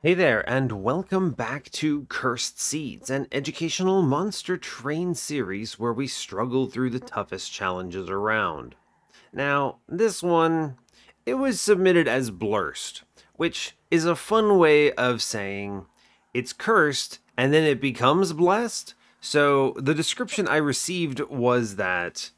Hey there, and welcome back to Cursed Seeds, an educational monster train series where we struggle through the toughest challenges around. Now, this one, it was submitted as blurst, which is a fun way of saying it's cursed and then it becomes blessed. So the description I received was that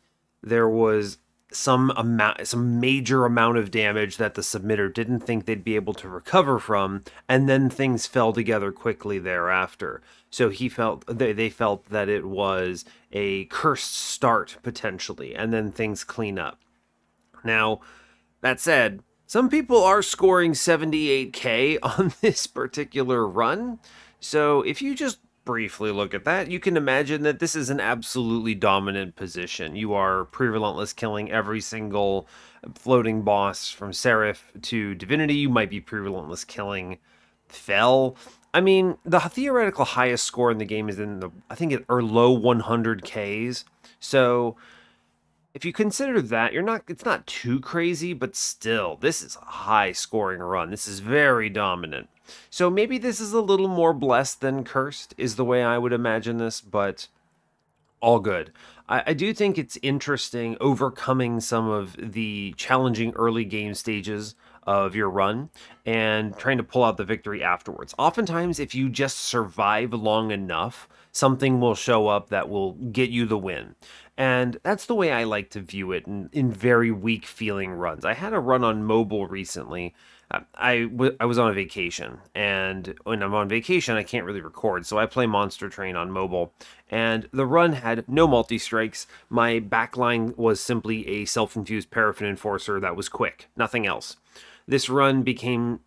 there was some amount some major amount of damage that the submitter didn't think they'd be able to recover from and then things fell together quickly thereafter. So he felt they, they felt that it was a cursed start potentially and then things clean up. Now that said some people are scoring 78k on this particular run. So if you just briefly look at that, you can imagine that this is an absolutely dominant position. You are pre-relentless killing every single uh, floating boss from Seraph to Divinity. You might be pre-relentless killing Fel. I mean, the theoretical highest score in the game is in the I think it or low 100Ks. So if you consider that, you're not it's not too crazy, but still, this is a high scoring run. This is very dominant. So maybe this is a little more blessed than cursed, is the way I would imagine this, but all good. I, I, do think it's interesting overcoming some of the challenging early game stages of your run and trying to pull out the victory afterwards. Oftentimes, if you just survive long enough, something will show up that will get you the win. And that's the way I like to view it in, in very weak feeling runs. I had a run on mobile recently I, w- I was on a vacation, and when I'm on vacation, I can't really record, so I play Monster Train on mobile. And the run had no multi strikes. My backline was simply a self infused paraffin enforcer that was quick, nothing else. This run became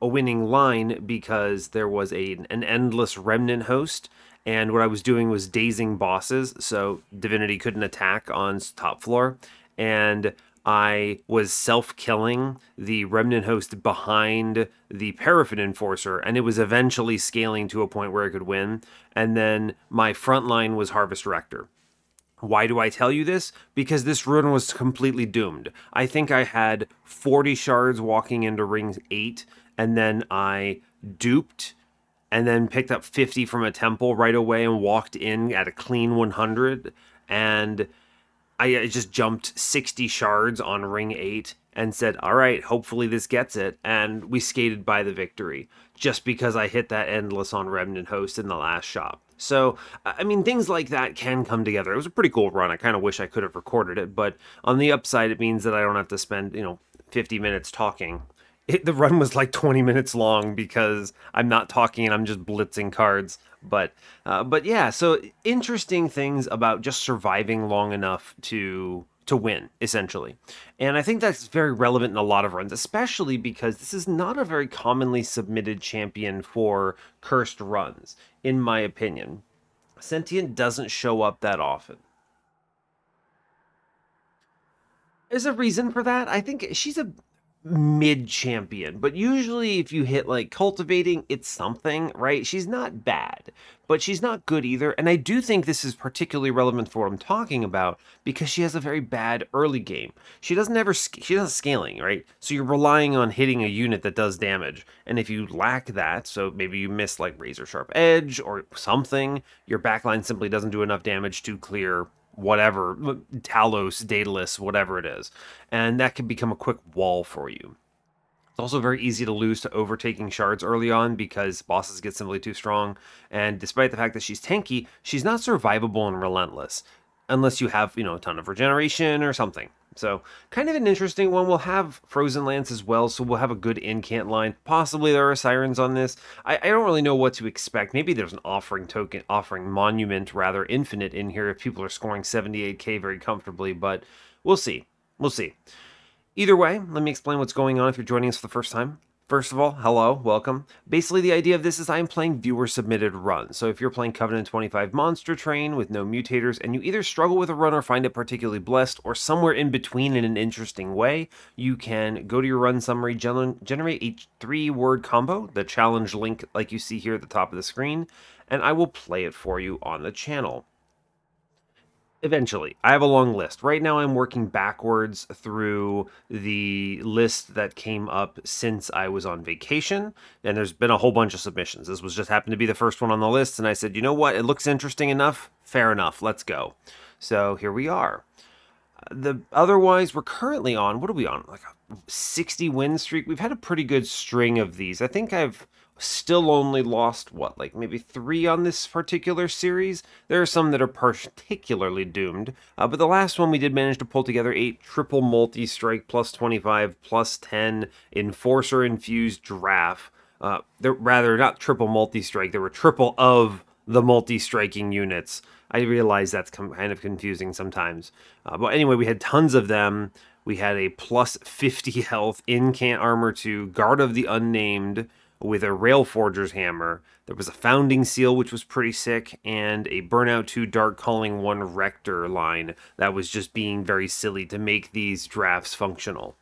a winning line because there was a an endless remnant host, and what I was doing was dazing bosses, so Divinity couldn't attack on top floor, and I was self killing the remnant host behind the paraffin enforcer, and it was eventually scaling to a point where I could win. And then my front line was Harvest Rector. Why do I tell you this? Because this run was completely doomed. I think I had 40 shards walking into rings 8, and then I duped and then picked up 50 from a temple right away and walked in at a clean 100. And I uh, just jumped 60 shards on ring 8 and said, all right, hopefully this gets it. And we skated by the victory just because I hit that endless on Remnant Host in the last shop. So, I mean, things like that can come together. It was a pretty cool run. I kind of wish I could have recorded it, but on the upside, it means that I don't have to spend, you know, 50 minutes talking it, the run was like 20 minutes long because I'm not talking and I'm just blitzing cards. But uh, but yeah, so interesting things about just surviving long enough to to win essentially. And I think that's very relevant in a lot of runs, especially because this is not a very commonly submitted champion for cursed runs in my opinion. Sentient doesn't show up that often. There's a reason for that. I think she's a mid champion, but usually if you hit like cultivating, it's something, right? She's not bad, but she's not good either. And I do think this is particularly relevant for what I'm talking about because she has a very bad early game. She doesn't ever she doesn't scaling, right? So you're relying on hitting a unit that does damage. And if you lack that, so maybe you miss like razor sharp edge or something, your backline simply doesn't do enough damage to clear whatever, Talos, Daedalus, whatever it is. And that can become a quick wall for you. It's also very easy to lose to overtaking shards early on because bosses get simply too strong. And despite the fact that she's tanky, she's not survivable and relentless unless you have, you know, a ton of regeneration or something. So, kind of an interesting one. We'll have Frozen Lance as well, so we'll have a good incant line. Possibly there are sirens on this. I, I don't really know what to expect. Maybe there's an offering token, offering monument, rather, infinite in here if people are scoring 78k very comfortably, but we'll see. We'll see. Either way, let me explain what's going on if you're joining us for the first time. First of all, hello, welcome. Basically, the idea of this is I'm playing viewer submitted runs. So if you're playing Covenant 25 Monster Train with no mutators and you either struggle with a run or find it particularly blessed or somewhere in between in an interesting way, you can go to your run summary, generate a three word combo, the challenge link like you see here at the top of the screen, and I will play it for you on the channel. Eventually, I have a long list. Right now, I'm working backwards through the list that came up since I was on vacation, and there's been a whole bunch of submissions. This was just happened to be the first one on the list, and I said, you know what? It looks interesting enough. Fair enough. Let's go. So here we are. The otherwise, we're currently on. What are we on? Like a 60 win streak. We've had a pretty good string of these. I think I've still only lost what like maybe three on this particular series? There are some that are particularly doomed uh, but the last one we did manage to pull together a triple multi strike plus 25 plus 10 enforcer infused giraffe uh, they're rather not triple multi strike there were triple of the multi striking units. I realize that's kind of confusing sometimes. Uh, but anyway we had tons of them. We had a plus 50 health incant armor to guard of the unnamed with a Rail Forger's hammer. There was a Founding Seal, which was pretty sick, and a Burnout 2 Dark Calling 1 Rector line that was just being very silly to make these drafts functional.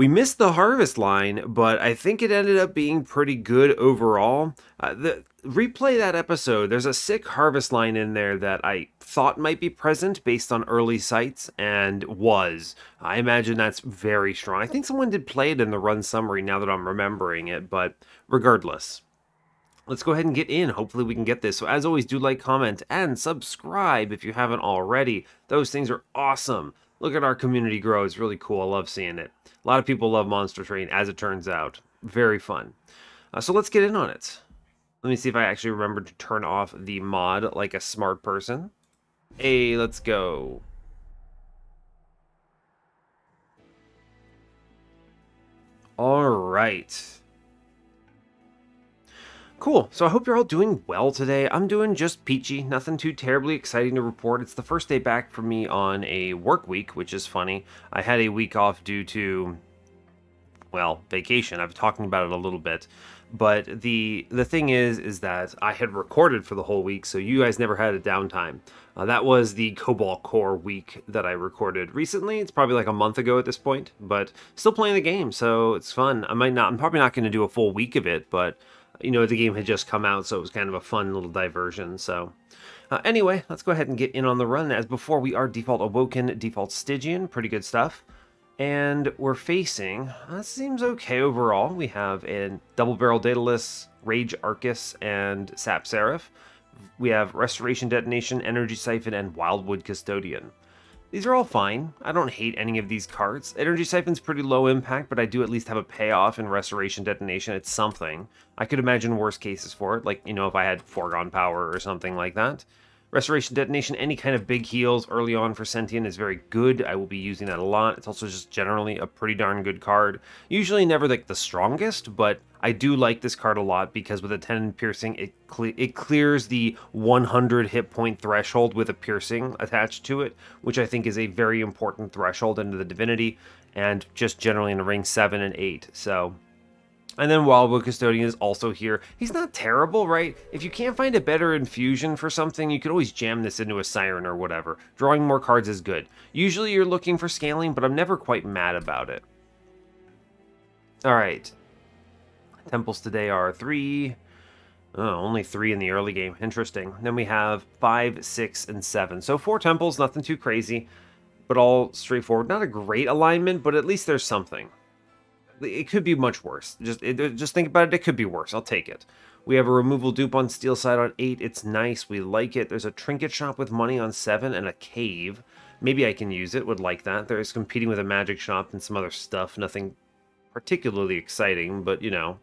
We missed the harvest line, but I think it ended up being pretty good overall. Uh, the replay that episode. There's a sick harvest line in there that I thought might be present based on early sites and was. I imagine that's very strong. I think someone did play it in the run summary now that I'm remembering it, but regardless. Let's go ahead and get in. Hopefully we can get this. So as always, do like, comment, and subscribe if you haven't already. Those things are awesome. Look at our community grow. It's really cool. I love seeing it. A lot of people love Monster Train, as it turns out. Very fun. Uh, so let's get in on it. Let me see if I actually remember to turn off the mod like a smart person. Hey, let's go. All right. Cool. So I hope you're all doing well today. I'm doing just peachy. Nothing too terribly exciting to report. It's the first day back for me on a work week, which is funny. I had a week off due to, well, vacation. I've been talking about it a little bit. But the the thing is, is that I had recorded for the whole week, so you guys never had a downtime. Uh, that was the Cobalt Core week that I recorded recently. It's probably like a month ago at this point, but still playing the game, so it's fun. I might not. I'm probably not going to do a full week of it, but you know, the game had just come out, so it was kind of a fun little diversion. So, uh, anyway, let's go ahead and get in on the run. As before, we are default Awoken, default Stygian, pretty good stuff. And we're facing, that seems okay overall. We have a Double Barrel Daedalus, Rage Arcus, and Sap Seraph. We have Restoration Detonation, Energy Siphon, and Wildwood Custodian. These are all fine. I don't hate any of these cards. Energy Siphon's pretty low impact, but I do at least have a payoff in Restoration Detonation. It's something. I could imagine worse cases for it, like, you know, if I had Foregone Power or something like that. Restoration Detonation, any kind of big heals early on for Sentient is very good. I will be using that a lot. It's also just generally a pretty darn good card. Usually never like the strongest, but I do like this card a lot because with a 10 piercing, it cle it clears the 100 hit point threshold with a piercing attached to it, which I think is a very important threshold into the divinity, and just generally in the ring 7 and 8. So and then Wildwood Custodian is also here. He's not terrible, right? If you can't find a better infusion for something, you could always jam this into a Siren or whatever. Drawing more cards is good. Usually you're looking for scaling, but I'm never quite mad about it. Alright. Temples today are three... Oh, only three in the early game. Interesting. Then we have five, six, and seven. So four temples, nothing too crazy, but all straightforward. Not a great alignment, but at least there's something it could be much worse. Just it, just think about it. It could be worse. I'll take it. We have a removal dupe on steel side on 8. It's nice. We like it. There's a trinket shop with money on 7 and a cave. Maybe I can use it. Would like that. There's competing with a magic shop and some other stuff. Nothing particularly exciting, but you know.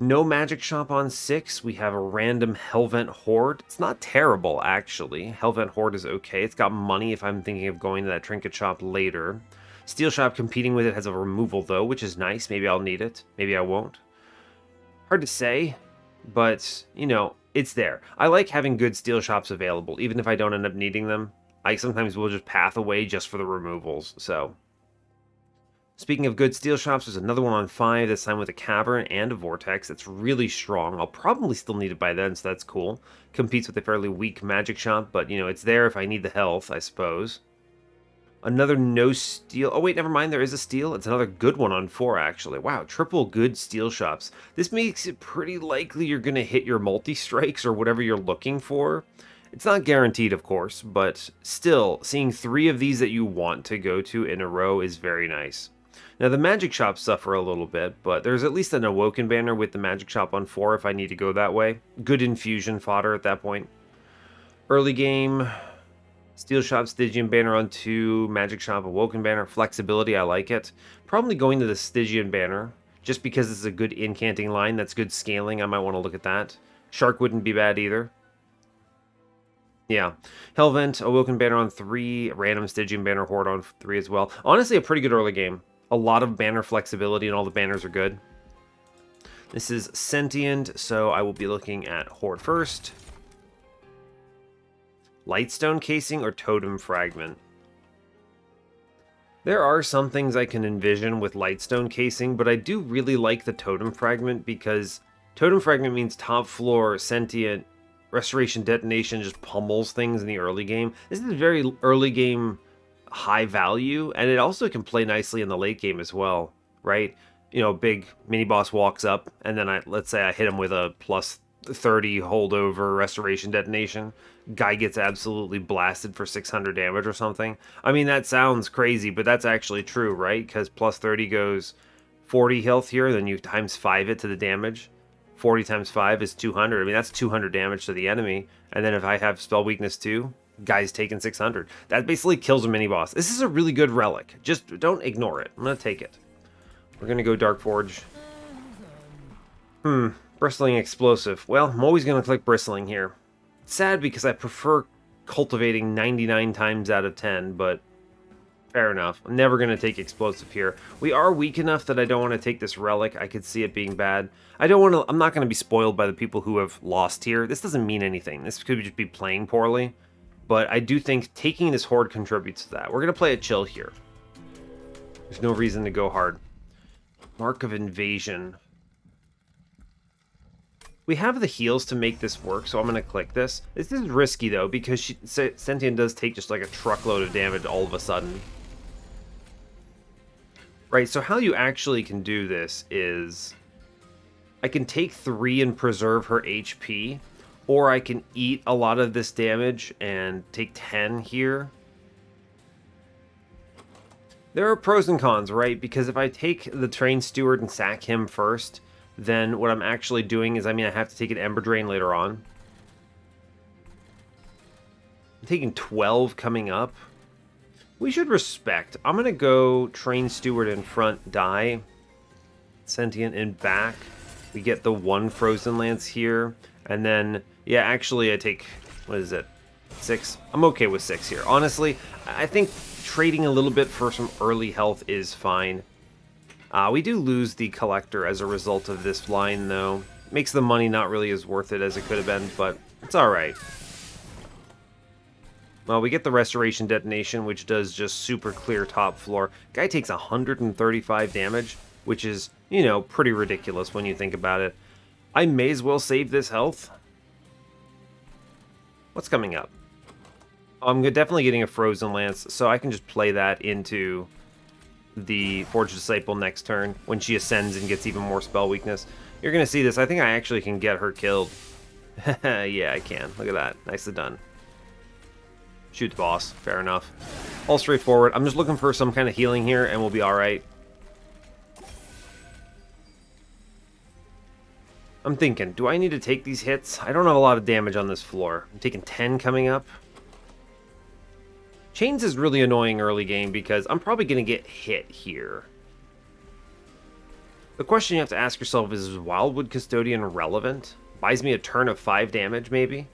No magic shop on 6. We have a random Hellvent Horde. It's not terrible, actually. Hellvent Horde is okay. It's got money if I'm thinking of going to that trinket shop later. Steel Shop competing with it has a removal though, which is nice. Maybe I'll need it. Maybe I won't. Hard to say, but, you know, it's there. I like having good Steel Shops available, even if I don't end up needing them. I sometimes will just path away just for the removals, so... Speaking of good steel shops, there's another one on 5 this time with a cavern and a vortex. that's really strong. I'll probably still need it by then, so that's cool. Competes with a fairly weak magic shop, but, you know, it's there if I need the health, I suppose. Another no steel. Oh, wait, never mind. There is a steel. It's another good one on four, actually. Wow, triple good steel shops. This makes it pretty likely you're going to hit your multi-strikes or whatever you're looking for. It's not guaranteed, of course, but still, seeing three of these that you want to go to in a row is very nice. Now, the magic shops suffer a little bit, but there's at least an awoken banner with the magic shop on four if I need to go that way. Good infusion fodder at that point. Early game, steel shop, Stygian banner on two, magic shop, awoken banner, flexibility, I like it. Probably going to the Stygian banner, just because it's a good incanting line, that's good scaling, I might want to look at that. Shark wouldn't be bad either. Yeah. Hellvent, Awoken Banner on 3, Random Stygian Banner Horde on 3 as well. Honestly, a pretty good early game a lot of banner flexibility and all the banners are good. This is Sentient, so I will be looking at Horde first. Lightstone Casing or Totem Fragment. There are some things I can envision with Lightstone Casing, but I do really like the Totem Fragment because Totem Fragment means top floor, Sentient, Restoration Detonation just pummels things in the early game. This is very early game high value, and it also can play nicely in the late game as well, right? You know, big mini boss walks up, and then I let's say I hit him with a plus 30 holdover restoration detonation. Guy gets absolutely blasted for 600 damage or something. I mean, that sounds crazy, but that's actually true, right? Because plus 30 goes 40 health here, then you times 5 it to the damage. 40 times 5 is 200. I mean, that's 200 damage to the enemy. And then if I have spell weakness 2, guy's taking 600. That basically kills a mini boss. This is a really good relic. Just don't ignore it. I'm going to take it. We're going to go Dark Forge. Hmm, bristling explosive. Well, I'm always going to click bristling here. It's sad because I prefer cultivating 99 times out of 10, but fair enough. I'm never going to take explosive here. We are weak enough that I don't want to take this relic. I could see it being bad. I don't want to, I'm not going to be spoiled by the people who have lost here. This doesn't mean anything. This could just be playing poorly. But I do think taking this horde contributes to that. We're going to play it chill here. There's no reason to go hard. Mark of Invasion. We have the heals to make this work, so I'm going to click this. This is risky, though, because she, Sentient does take just like a truckload of damage all of a sudden. Right, so how you actually can do this is... I can take 3 and preserve her HP, or I can eat a lot of this damage and take 10 here. There are pros and cons, right? Because if I take the train steward and sack him first, then what I'm actually doing is, I mean, I have to take an Ember Drain later on. I'm taking 12 coming up. We should respect. I'm going to go train steward in front, die. Sentient in back. We get the one Frozen Lance here. And then yeah, actually, I take, what is it, six? I'm okay with six here. Honestly, I think trading a little bit for some early health is fine. Uh, we do lose the Collector as a result of this line, though. Makes the money not really as worth it as it could have been, but it's alright. Well, we get the Restoration Detonation, which does just super clear top floor. Guy takes 135 damage, which is, you know, pretty ridiculous when you think about it. I may as well save this health. What's coming up? I'm definitely getting a Frozen Lance, so I can just play that into the Forged Disciple next turn when she ascends and gets even more spell weakness. You're going to see this. I think I actually can get her killed. yeah, I can. Look at that. Nicely done. Shoot the boss. Fair enough. All straightforward. I'm just looking for some kind of healing here, and we'll be alright. I'm thinking, do I need to take these hits? I don't have a lot of damage on this floor. I'm taking 10 coming up. Chains is really annoying early game because I'm probably going to get hit here. The question you have to ask yourself is, is Wildwood Custodian relevant? Buys me a turn of 5 damage, maybe?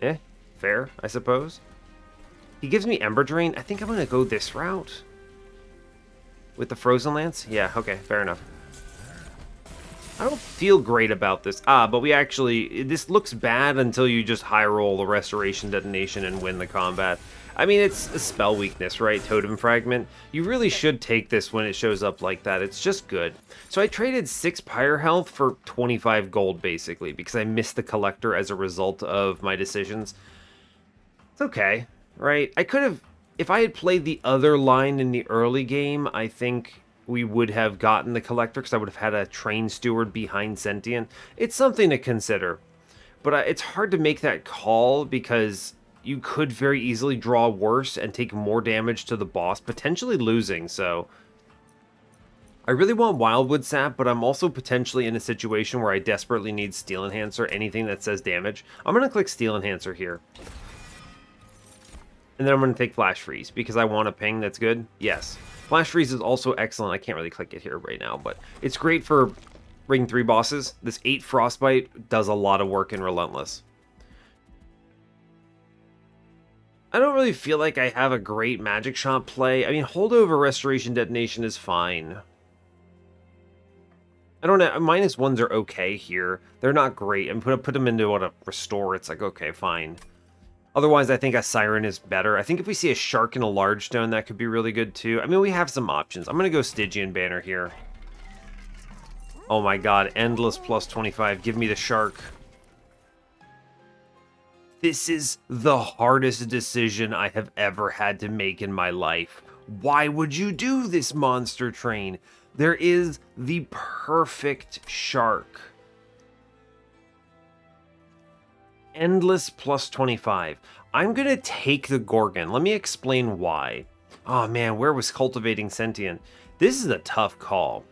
Eh, fair, I suppose. He gives me Ember Drain. I think I'm going to go this route. With the Frozen Lance? Yeah, okay, fair enough. I don't feel great about this. Ah, but we actually... This looks bad until you just high roll the Restoration Detonation and win the combat. I mean, it's a spell weakness, right? Totem Fragment. You really should take this when it shows up like that. It's just good. So I traded 6 Pyre Health for 25 gold, basically, because I missed the Collector as a result of my decisions. It's okay, right? I could have... If I had played the other line in the early game, I think we would have gotten the collector because I would have had a train steward behind Sentient. It's something to consider. but it's hard to make that call because you could very easily draw worse and take more damage to the boss, potentially losing, so... I really want Wildwood Sap, but I'm also potentially in a situation where I desperately need Steel Enhancer, anything that says damage. I'm going to click Steel Enhancer here. And then I'm going to take Flash Freeze, because I want a ping that's good. Yes. Flash Freeze is also excellent. I can't really click it here right now, but it's great for Ring 3 bosses. This 8 Frostbite does a lot of work in Relentless. I don't really feel like I have a great Magic Shop play. I mean, Holdover Restoration Detonation is fine. I don't know. Minus ones are okay here. They're not great. And put put them into what a restore. It's like okay, fine. Otherwise, I think a Siren is better. I think if we see a Shark and a Large Stone, that could be really good too. I mean, we have some options. I'm going to go Stygian Banner here. Oh my god, Endless plus 25. Give me the Shark. This is the hardest decision I have ever had to make in my life. Why would you do this, Monster Train? There is the perfect shark. Endless plus 25. I'm going to take the Gorgon. Let me explain why. Oh man, where was Cultivating Sentient? This is a tough call.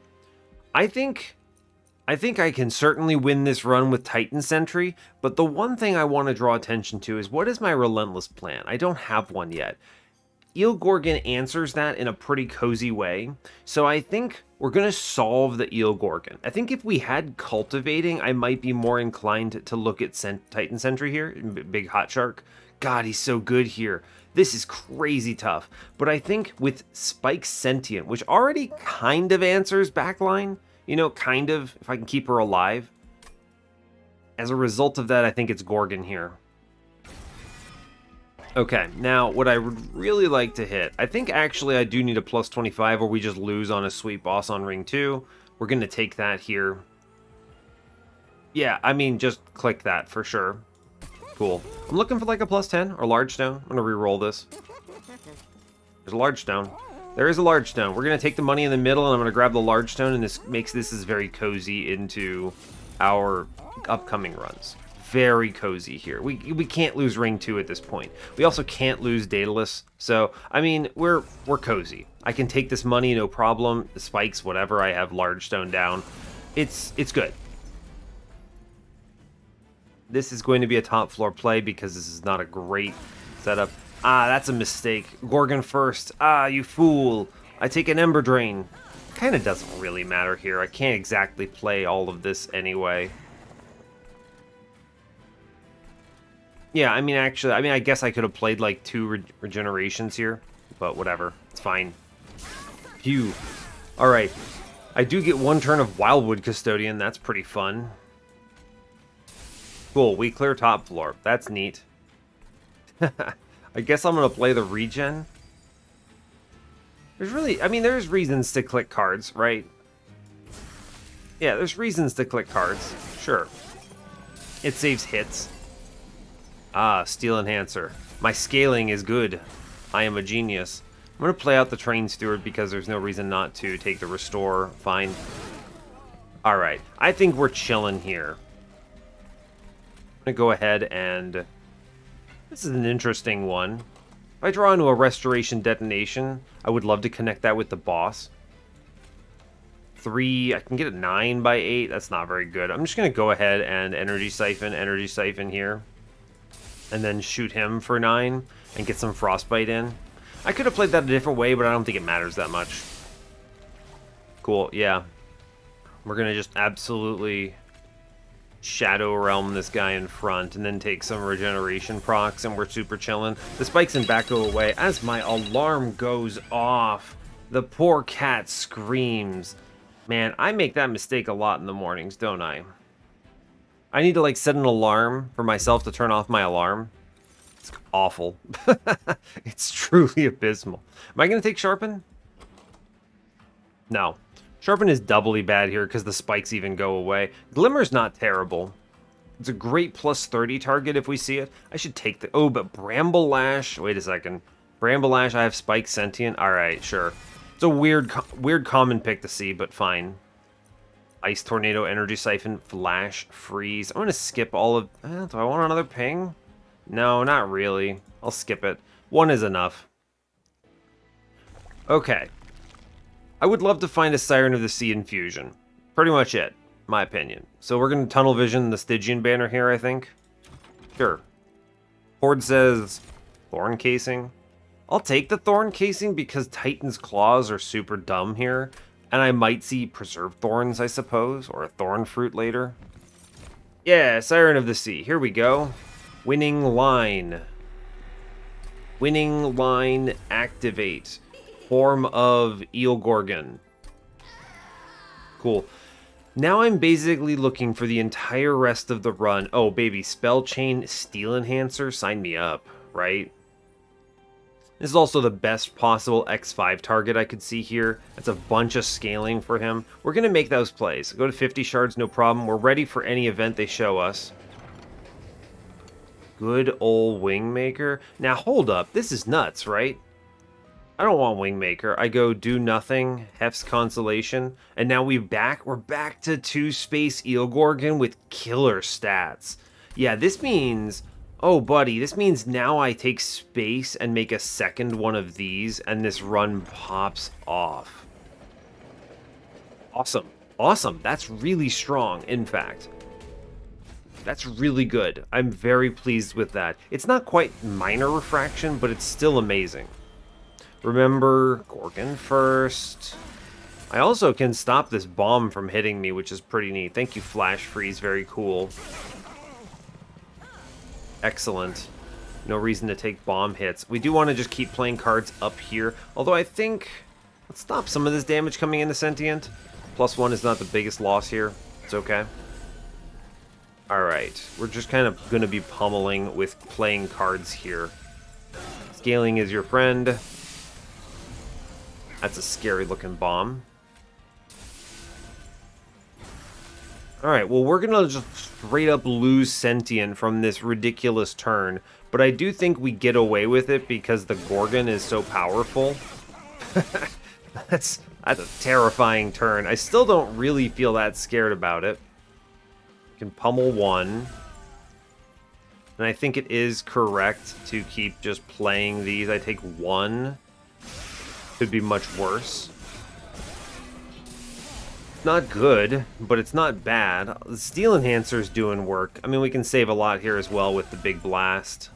I think I think I can certainly win this run with Titan Sentry, but the one thing I want to draw attention to is what is my Relentless plan? I don't have one yet. Eel Gorgon answers that in a pretty cozy way, so I think we're going to solve the Eel Gorgon. I think if we had Cultivating, I might be more inclined to look at Titan Sentry here, Big Hot Shark. God, he's so good here. This is crazy tough, but I think with Spike Sentient, which already kind of answers backline, you know, kind of, if I can keep her alive. As a result of that, I think it's Gorgon here. Okay, now what I would really like to hit, I think actually I do need a plus 25 or we just lose on a sweet boss on ring 2. We're going to take that here. Yeah, I mean, just click that for sure. Cool. I'm looking for like a plus 10 or large stone. I'm going to re-roll this. There's a large stone. There is a large stone. We're going to take the money in the middle, and I'm going to grab the large stone, and this makes this is very cozy into our upcoming runs. Very cozy here. We, we can't lose Ring 2 at this point. We also can't lose Daedalus. So, I mean, we're we're cozy. I can take this money, no problem. The spikes, whatever. I have large stone down. It's it's good. This is going to be a top floor play because this is not a great setup. Ah, that's a mistake. Gorgon first. Ah, you fool. I take an Ember Drain. Kind of doesn't really matter here. I can't exactly play all of this anyway. Yeah, I mean, actually, I mean, I guess I could have played like two re regenerations here, but whatever. It's fine. Phew. Alright. I do get one turn of Wildwood Custodian. That's pretty fun. Cool, we clear top floor. That's neat. I guess I'm going to play the regen. There's really, I mean, there's reasons to click cards, right? Yeah, there's reasons to click cards. Sure. It saves hits. Ah, Steel Enhancer. My scaling is good. I am a genius. I'm going to play out the Train Steward because there's no reason not to take the Restore. Fine. Alright, I think we're chilling here. I'm going to go ahead and this is an interesting one. If I draw into a Restoration Detonation, I would love to connect that with the boss. Three, I can get a nine by eight. That's not very good. I'm just going to go ahead and Energy Siphon, Energy Siphon here. And then shoot him for nine and get some Frostbite in. I could have played that a different way, but I don't think it matters that much. Cool, yeah. We're going to just absolutely Shadow Realm this guy in front, and then take some regeneration procs, and we're super chilling. The spikes and back go away as my alarm goes off. The poor cat screams. Man, I make that mistake a lot in the mornings, don't I? I need to like set an alarm for myself to turn off my alarm. It's awful. it's truly abysmal. Am I going to take Sharpen? No. Sharpen is doubly bad here because the spikes even go away. Glimmer's not terrible. It's a great plus 30 target if we see it. I should take the... Oh, but Bramble Lash... Wait a second. Bramble Lash, I have Spike Sentient. Alright, sure. It's a weird weird common pick to see, but fine. Ice Tornado, Energy Siphon, Flash, Freeze. I'm going to skip all of... Eh, do I want another ping? No, not really. I'll skip it. One is enough. Okay. I would love to find a Siren of the Sea infusion. Pretty much it, my opinion. So we're going to tunnel vision the Stygian banner here, I think. Sure. Horde says Thorn Casing. I'll take the Thorn Casing because Titan's Claws are super dumb here. And I might see Preserved Thorns, I suppose, or a Thorn Fruit later. Yeah, Siren of the Sea. Here we go. Winning line. Winning line activate. Form of Eel Gorgon. Cool. Now I'm basically looking for the entire rest of the run. Oh, baby, Spell Chain, Steel Enhancer, sign me up, right? This is also the best possible X5 target I could see here. That's a bunch of scaling for him. We're going to make those plays. Go to 50 shards, no problem. We're ready for any event they show us. Good old Wingmaker. Now, hold up. This is nuts, right? I don't want Wingmaker. I go do nothing, Hef's Consolation, and now we back. We're back to two space Eel Gorgon with killer stats. Yeah, this means Oh, buddy, this means now I take space and make a second one of these, and this run pops off. Awesome. Awesome. That's really strong, in fact. That's really good. I'm very pleased with that. It's not quite minor refraction, but it's still amazing. Remember, Gorgon first. I also can stop this bomb from hitting me, which is pretty neat. Thank you, Flash Freeze. Very cool. Excellent. No reason to take bomb hits. We do want to just keep playing cards up here. Although I think... Let's stop some of this damage coming into Sentient. Plus one is not the biggest loss here. It's okay. Alright. We're just kind of going to be pummeling with playing cards here. Scaling is your friend. That's a scary looking bomb. Alright, well we're gonna just straight up lose Sentient from this ridiculous turn, but I do think we get away with it because the Gorgon is so powerful. that's, that's a terrifying turn. I still don't really feel that scared about it. can pummel one. And I think it is correct to keep just playing these. I take one. Could be much worse not good, but it's not bad. The Steel Enhancer's doing work. I mean, we can save a lot here as well with the Big Blast.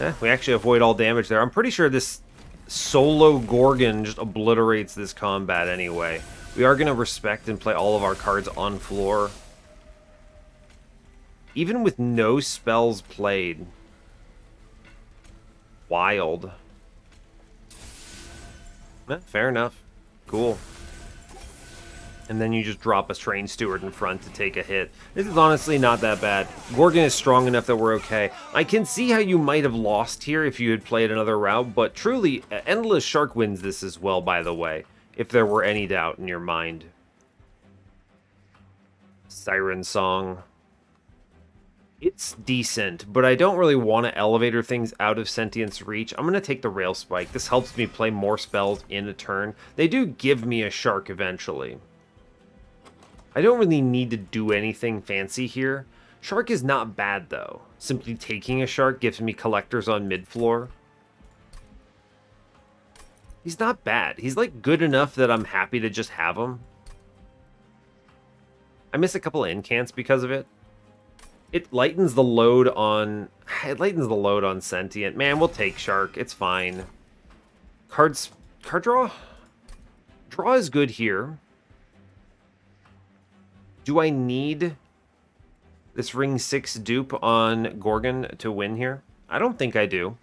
Eh, we actually avoid all damage there. I'm pretty sure this solo Gorgon just obliterates this combat anyway. We are going to respect and play all of our cards on floor. Even with no spells played. Wild. Eh, fair enough. Cool and then you just drop a train steward in front to take a hit. This is honestly not that bad. Gorgon is strong enough that we're okay. I can see how you might have lost here if you had played another route, but truly, Endless Shark wins this as well, by the way, if there were any doubt in your mind. Siren Song. It's decent, but I don't really want to elevator things out of Sentient's reach. I'm going to take the Rail Spike. This helps me play more spells in a turn. They do give me a Shark eventually. I don't really need to do anything fancy here. Shark is not bad, though. Simply taking a Shark gives me collectors on mid-floor. He's not bad. He's, like, good enough that I'm happy to just have him. I miss a couple incants because of it. It lightens the load on... It lightens the load on Sentient. Man, we'll take Shark. It's fine. Cards... Card draw? Draw is good here. Do I need this ring 6 dupe on Gorgon to win here? I don't think I do.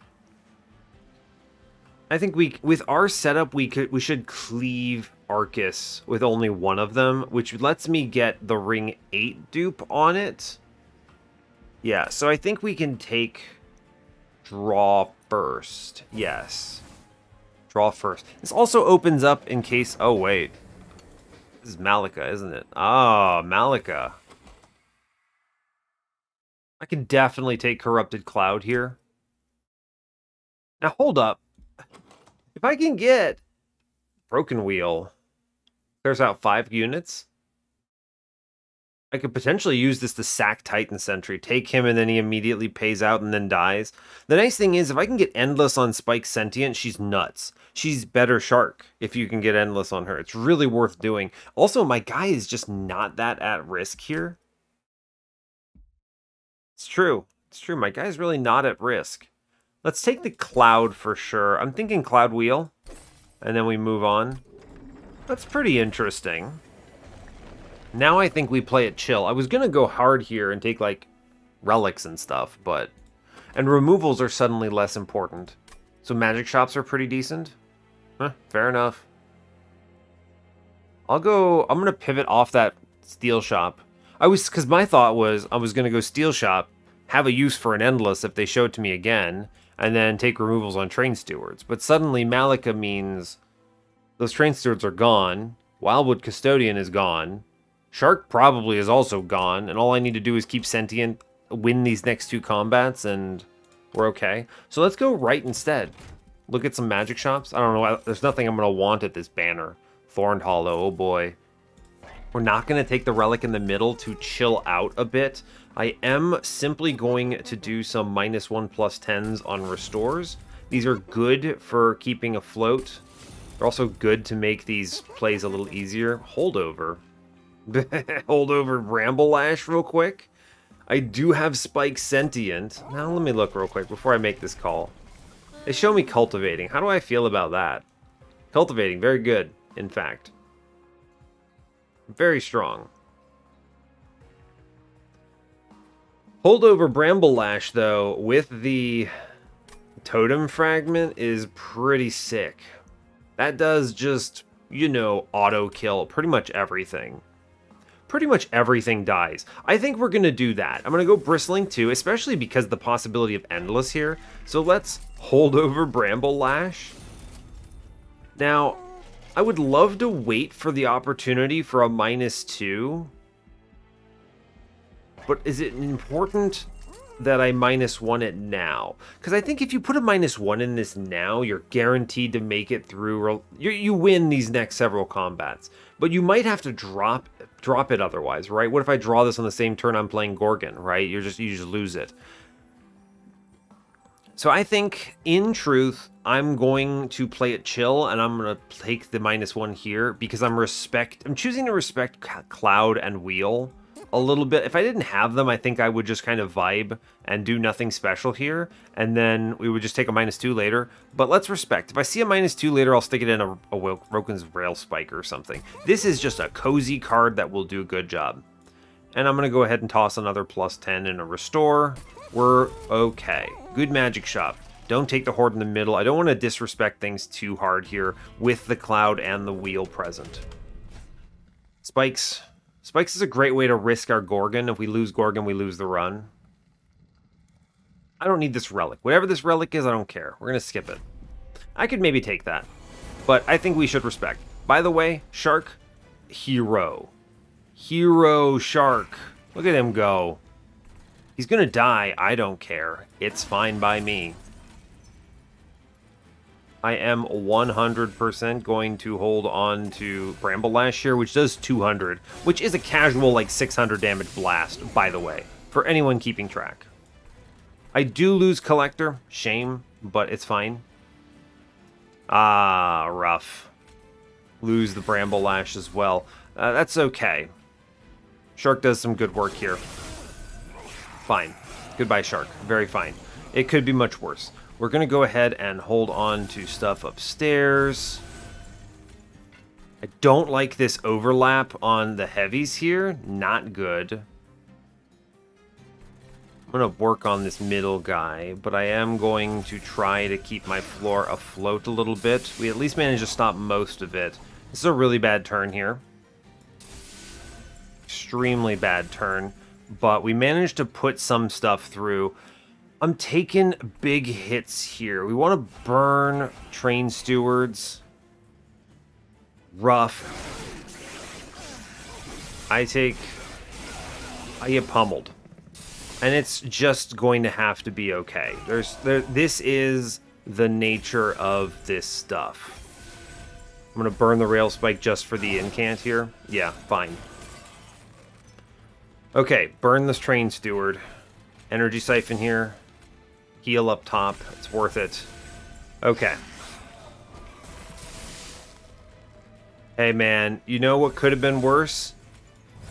I think we, with our setup, we could we should cleave Arcus with only one of them, which lets me get the ring 8 dupe on it. Yeah, so I think we can take draw first. Yes. Draw first. This also opens up in case... Oh, wait. This is Malika, isn't it? Ah, oh, Malika. I can definitely take Corrupted Cloud here. Now, hold up. If I can get Broken Wheel, there's out five units. I could potentially use this to sack Titan Sentry, take him, and then he immediately pays out and then dies. The nice thing is, if I can get Endless on Spike Sentient, she's nuts. She's better Shark if you can get Endless on her. It's really worth doing. Also, my guy is just not that at risk here. It's true. It's true. My guy's really not at risk. Let's take the Cloud for sure. I'm thinking Cloud Wheel, and then we move on. That's pretty interesting. Now I think we play it chill. I was going to go hard here and take, like, relics and stuff, but... And removals are suddenly less important. So magic shops are pretty decent? Huh, fair enough. I'll go... I'm going to pivot off that steel shop. I was... Because my thought was I was going to go steel shop, have a use for an endless if they show it to me again, and then take removals on train stewards. But suddenly Malika means those train stewards are gone, Wildwood Custodian is gone, Shark probably is also gone, and all I need to do is keep Sentient, win these next two combats, and we're okay. So let's go right instead. Look at some magic shops. I don't know, there's nothing I'm going to want at this banner. Thorned Hollow, oh boy. We're not going to take the relic in the middle to chill out a bit. I am simply going to do some minus 1 plus 10s on restores. These are good for keeping afloat. They're also good to make these plays a little easier. Holdover. hold over Bramble-Lash real quick. I do have Spike Sentient. Now let me look real quick before I make this call. They show me Cultivating. How do I feel about that? Cultivating, very good, in fact. Very strong. Holdover Bramble-Lash, though, with the Totem Fragment is pretty sick. That does just, you know, auto-kill pretty much everything pretty much everything dies. I think we're to do that. I'm to go Bristling too, especially because the possibility of Endless here. So let's hold over Bramble-Lash. Now, I would love to wait for the opportunity for a minus two. But is it important that I minus one it now. Because I think if you put a minus one in this now, you're guaranteed to make it through. You win these next several combats. But you might have to drop drop it otherwise, right? What if I draw this on the same turn I'm playing Gorgon, right? You're just you just lose it. So I think, in truth, I'm going to play it chill, and I'm going to take the minus one here because I'm respect. I'm choosing to respect Cloud and Wheel a little bit. If I didn't have them, I think I would just kind of vibe and do nothing special here, and then we would just take a minus two later. But let's respect. If I see a minus two later, I'll stick it in a, a Roken's Rail Spike or something. This is just a cozy card that will do a good job. And I'm going to go ahead and toss another plus 10 in a Restore. We're okay. Good Magic Shop. Don't take the Horde in the middle. I don't want to disrespect things too hard here with the Cloud and the Wheel present. Spikes, Spikes is a great way to risk our Gorgon. If we lose Gorgon, we lose the run. I don't need this relic. Whatever this relic is, I don't care. We're going to skip it. I could maybe take that. But I think we should respect. By the way, Shark, hero. Hero Shark. Look at him go. He's going to die. I don't care. It's fine by me. I am 100% going to hold on to Bramble-Lash here, which does 200, which is a casual, like, 600 damage blast, by the way, for anyone keeping track. I do lose Collector, shame, but it's fine. Ah, rough. Lose the Bramble-Lash as well. Uh, that's okay. Shark does some good work here. Fine. Goodbye, Shark. Very fine. It could be much worse. We're going to go ahead and hold on to stuff upstairs. I don't like this overlap on the heavies here. Not good. I'm going to work on this middle guy, but I am going to try to keep my floor afloat a little bit. We at least managed to stop most of it. This is a really bad turn here. Extremely bad turn, but we managed to put some stuff through. I'm taking big hits here. We want to burn train stewards. Rough. I take... I get pummeled. And it's just going to have to be okay. There's there, This is the nature of this stuff. I'm going to burn the rail spike just for the incant here. Yeah, fine. Okay, burn this train steward. Energy siphon here. Heal up top. It's worth it. Okay. Hey man, you know what could have been worse?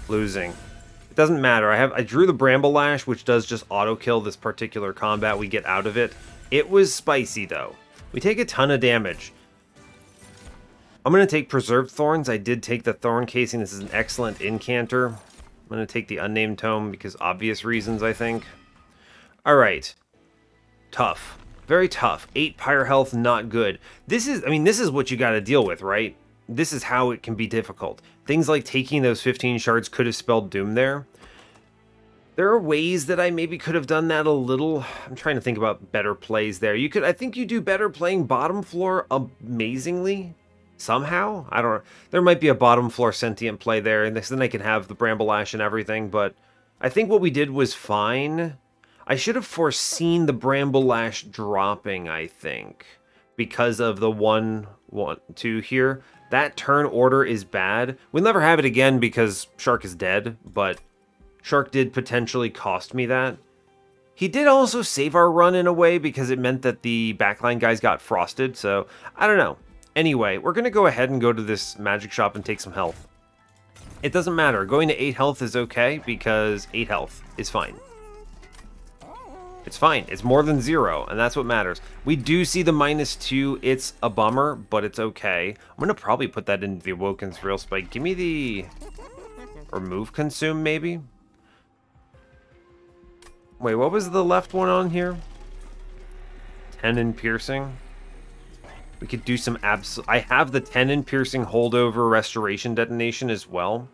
Losing. It doesn't matter. I have I drew the Bramble Lash, which does just auto kill this particular combat we get out of it. It was spicy though. We take a ton of damage. I'm going to take Preserved Thorns. I did take the Thorn Casing. This is an excellent incanter. I'm going to take the Unnamed Tome because obvious reasons, I think. Alright. Tough. Very tough. 8 Pyre Health, not good. This is, I mean, this is what you got to deal with, right? This is how it can be difficult. Things like taking those 15 shards could have spelled doom there. There are ways that I maybe could have done that a little. I'm trying to think about better plays there. You could, I think you do better playing bottom floor amazingly somehow. I don't know. There might be a bottom floor sentient play there, and then I can have the Bramble Lash and everything, but I think what we did was fine. I should have foreseen the Bramble Lash dropping, I think, because of the one, one, two here. That turn order is bad. We'll never have it again because Shark is dead, but Shark did potentially cost me that. He did also save our run in a way because it meant that the backline guys got frosted, so I don't know. Anyway, we're going to go ahead and go to this magic shop and take some health. It doesn't matter. Going to 8 health is okay because 8 health is fine. It's fine. It's more than 0, and that's what matters. We do see the minus 2. It's a bummer, but it's okay. I'm going to probably put that into the Awoken's Rail Spike. Give me the... Remove Consume, maybe? Wait, what was the left one on here? Tenon Piercing? We could do some abs. I have the Tenon Piercing Holdover Restoration Detonation as well.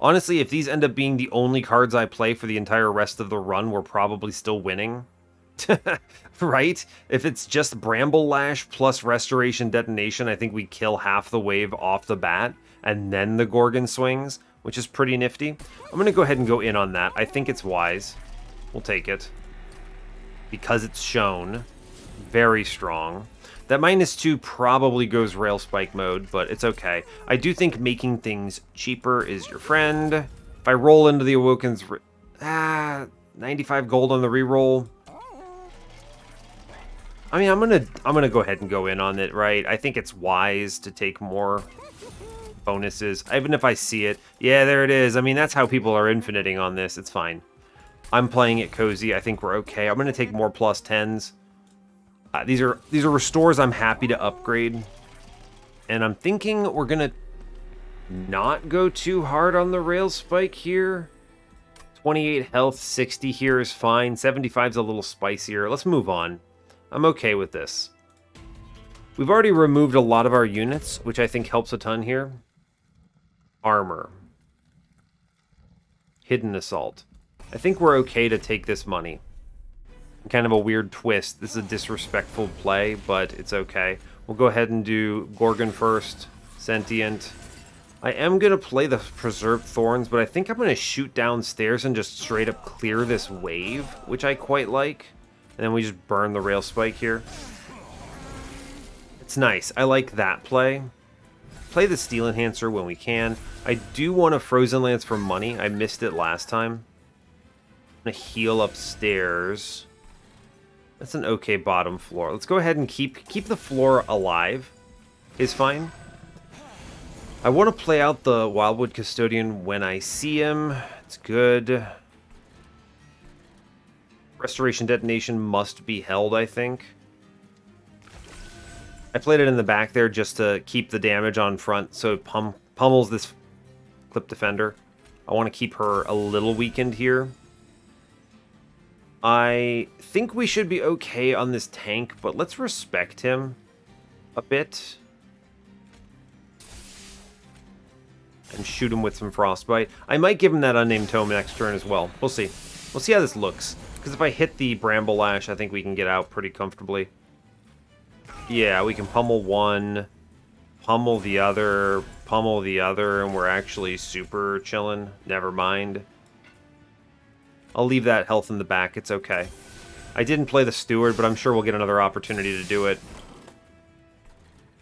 Honestly, if these end up being the only cards I play for the entire rest of the run, we're probably still winning. right? If it's just Bramble Lash plus Restoration Detonation, I think we kill half the wave off the bat, and then the Gorgon swings, which is pretty nifty. I'm going to go ahead and go in on that. I think it's wise. We'll take it. Because it's shown. Very strong. That minus two probably goes rail spike mode, but it's okay. I do think making things cheaper is your friend. If I roll into the Awoken's... Ah, 95 gold on the reroll. I mean, I'm gonna I'm gonna go ahead and go in on it, right? I think it's wise to take more bonuses, even if I see it. Yeah, there it is. I mean, that's how people are infiniting on this. It's fine. I'm playing it cozy. I think we're okay. I'm gonna take more plus tens. Uh, these are these are restores I'm happy to upgrade. And I'm thinking we're to not go too hard on the rail spike here. 28 health, 60 here is fine. 75 is a little spicier. Let's move on. I'm okay with this. We've already removed a lot of our units, which I think helps a ton here. Armor. Hidden Assault. I think we're okay to take this money kind of a weird twist. This is a disrespectful play, but it's okay. We'll go ahead and do Gorgon first, Sentient. I am going to play the Preserved Thorns, but I think I'm going to shoot downstairs and just straight up clear this wave, which I quite like. And then we just burn the Rail Spike here. It's nice. I like that play. Play the Steel Enhancer when we can. I do want a Frozen Lance for money. I missed it last time. I'm going to heal upstairs. That's an okay bottom floor. Let's go ahead and keep keep the floor alive. Is fine. I want to play out the Wildwood Custodian when I see him. It's good. Restoration Detonation must be held, I think. I played it in the back there just to keep the damage on front so it pum pummels this Clip Defender. I want to keep her a little weakened here. I think we should be okay on this tank, but let's respect him a bit. And shoot him with some Frostbite. I might give him that Unnamed Tome next turn as well. We'll see. We'll see how this looks. Because if I hit the Bramble Lash, I think we can get out pretty comfortably. Yeah, we can pummel one, pummel the other, pummel the other, and we're actually super chilling. Never mind. I'll leave that health in the back. It's okay. I didn't play the steward, but I'm sure we'll get another opportunity to do it.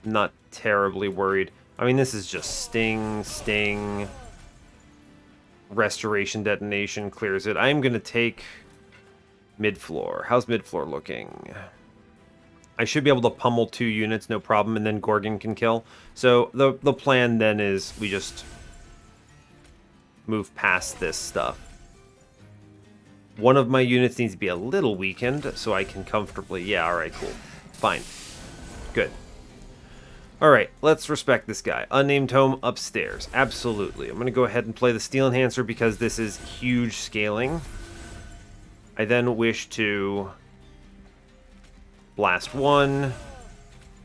not terribly worried. I mean, this is just sting, sting. Restoration Detonation clears it. I'm going to take mid-floor. How's mid-floor looking? I should be able to pummel two units, no problem, and then Gorgon can kill. So the, the plan then is we just move past this stuff. One of my units needs to be a little weakened, so I can comfortably... Yeah, alright, cool. Fine. Good. Alright, let's respect this guy. Unnamed Tome upstairs. Absolutely. I'm going to go ahead and play the Steel Enhancer because this is huge scaling. I then wish to blast one,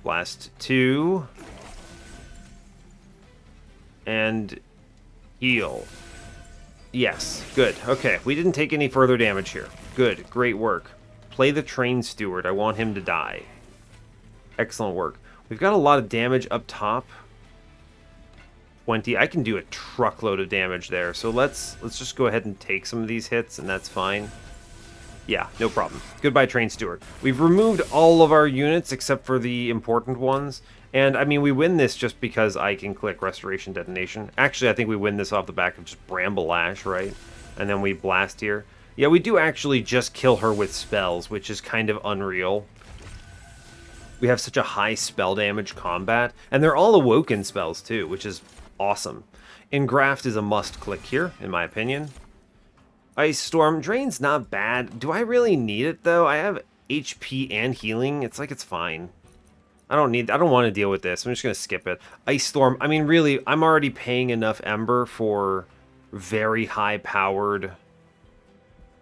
blast two, and heal. Yes, good. Okay, we didn't take any further damage here. Good, great work. Play the Train Steward. I want him to die. Excellent work. We've got a lot of damage up top. 20. I can do a truckload of damage there. So let's let's just go ahead and take some of these hits, and that's fine. Yeah, no problem. Goodbye, Train Steward. We've removed all of our units except for the important ones. And, I mean, we win this just because I can click Restoration Detonation. Actually, I think we win this off the back of just Bramble Lash, right? And then we blast here. Yeah, we do actually just kill her with spells, which is kind of unreal. We have such a high spell damage combat. And they're all awoken spells, too, which is awesome. Engraft is a must-click here, in my opinion. Ice Storm. Drain's not bad. Do I really need it, though? I have HP and healing. It's like it's fine. I don't need, I don't want to deal with this. I'm just going to skip it. Ice Storm, I mean, really, I'm already paying enough Ember for very high-powered,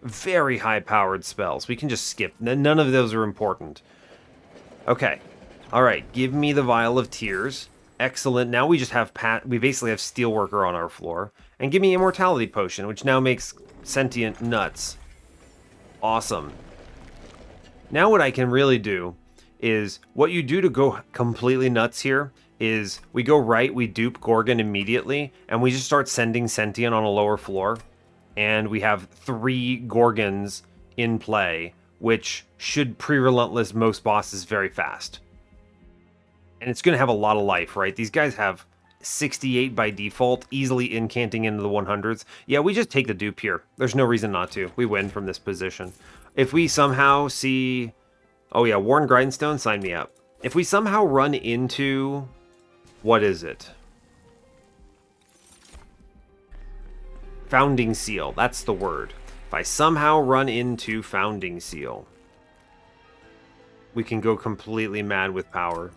very high-powered spells. We can just skip. None of those are important. Okay. All right, give me the Vial of Tears. Excellent. Now we just have Pat. We basically have Steelworker on our floor. And give me Immortality Potion, which now makes Sentient nuts. Awesome. Now what I can really do is what you do to go completely nuts here is we go right, we dupe Gorgon immediately, and we just start sending Sentient on a lower floor. And we have three Gorgons in play, which should pre-relentless most bosses very fast. And it's going to have a lot of life, right? These guys have 68 by default, easily incanting into the 100s. Yeah, we just take the dupe here. There's no reason not to. We win from this position. If we somehow see Oh yeah, Warren Grindstone, sign me up. If we somehow run into... What is it? Founding Seal, that's the word. If I somehow run into Founding Seal, we can go completely mad with power.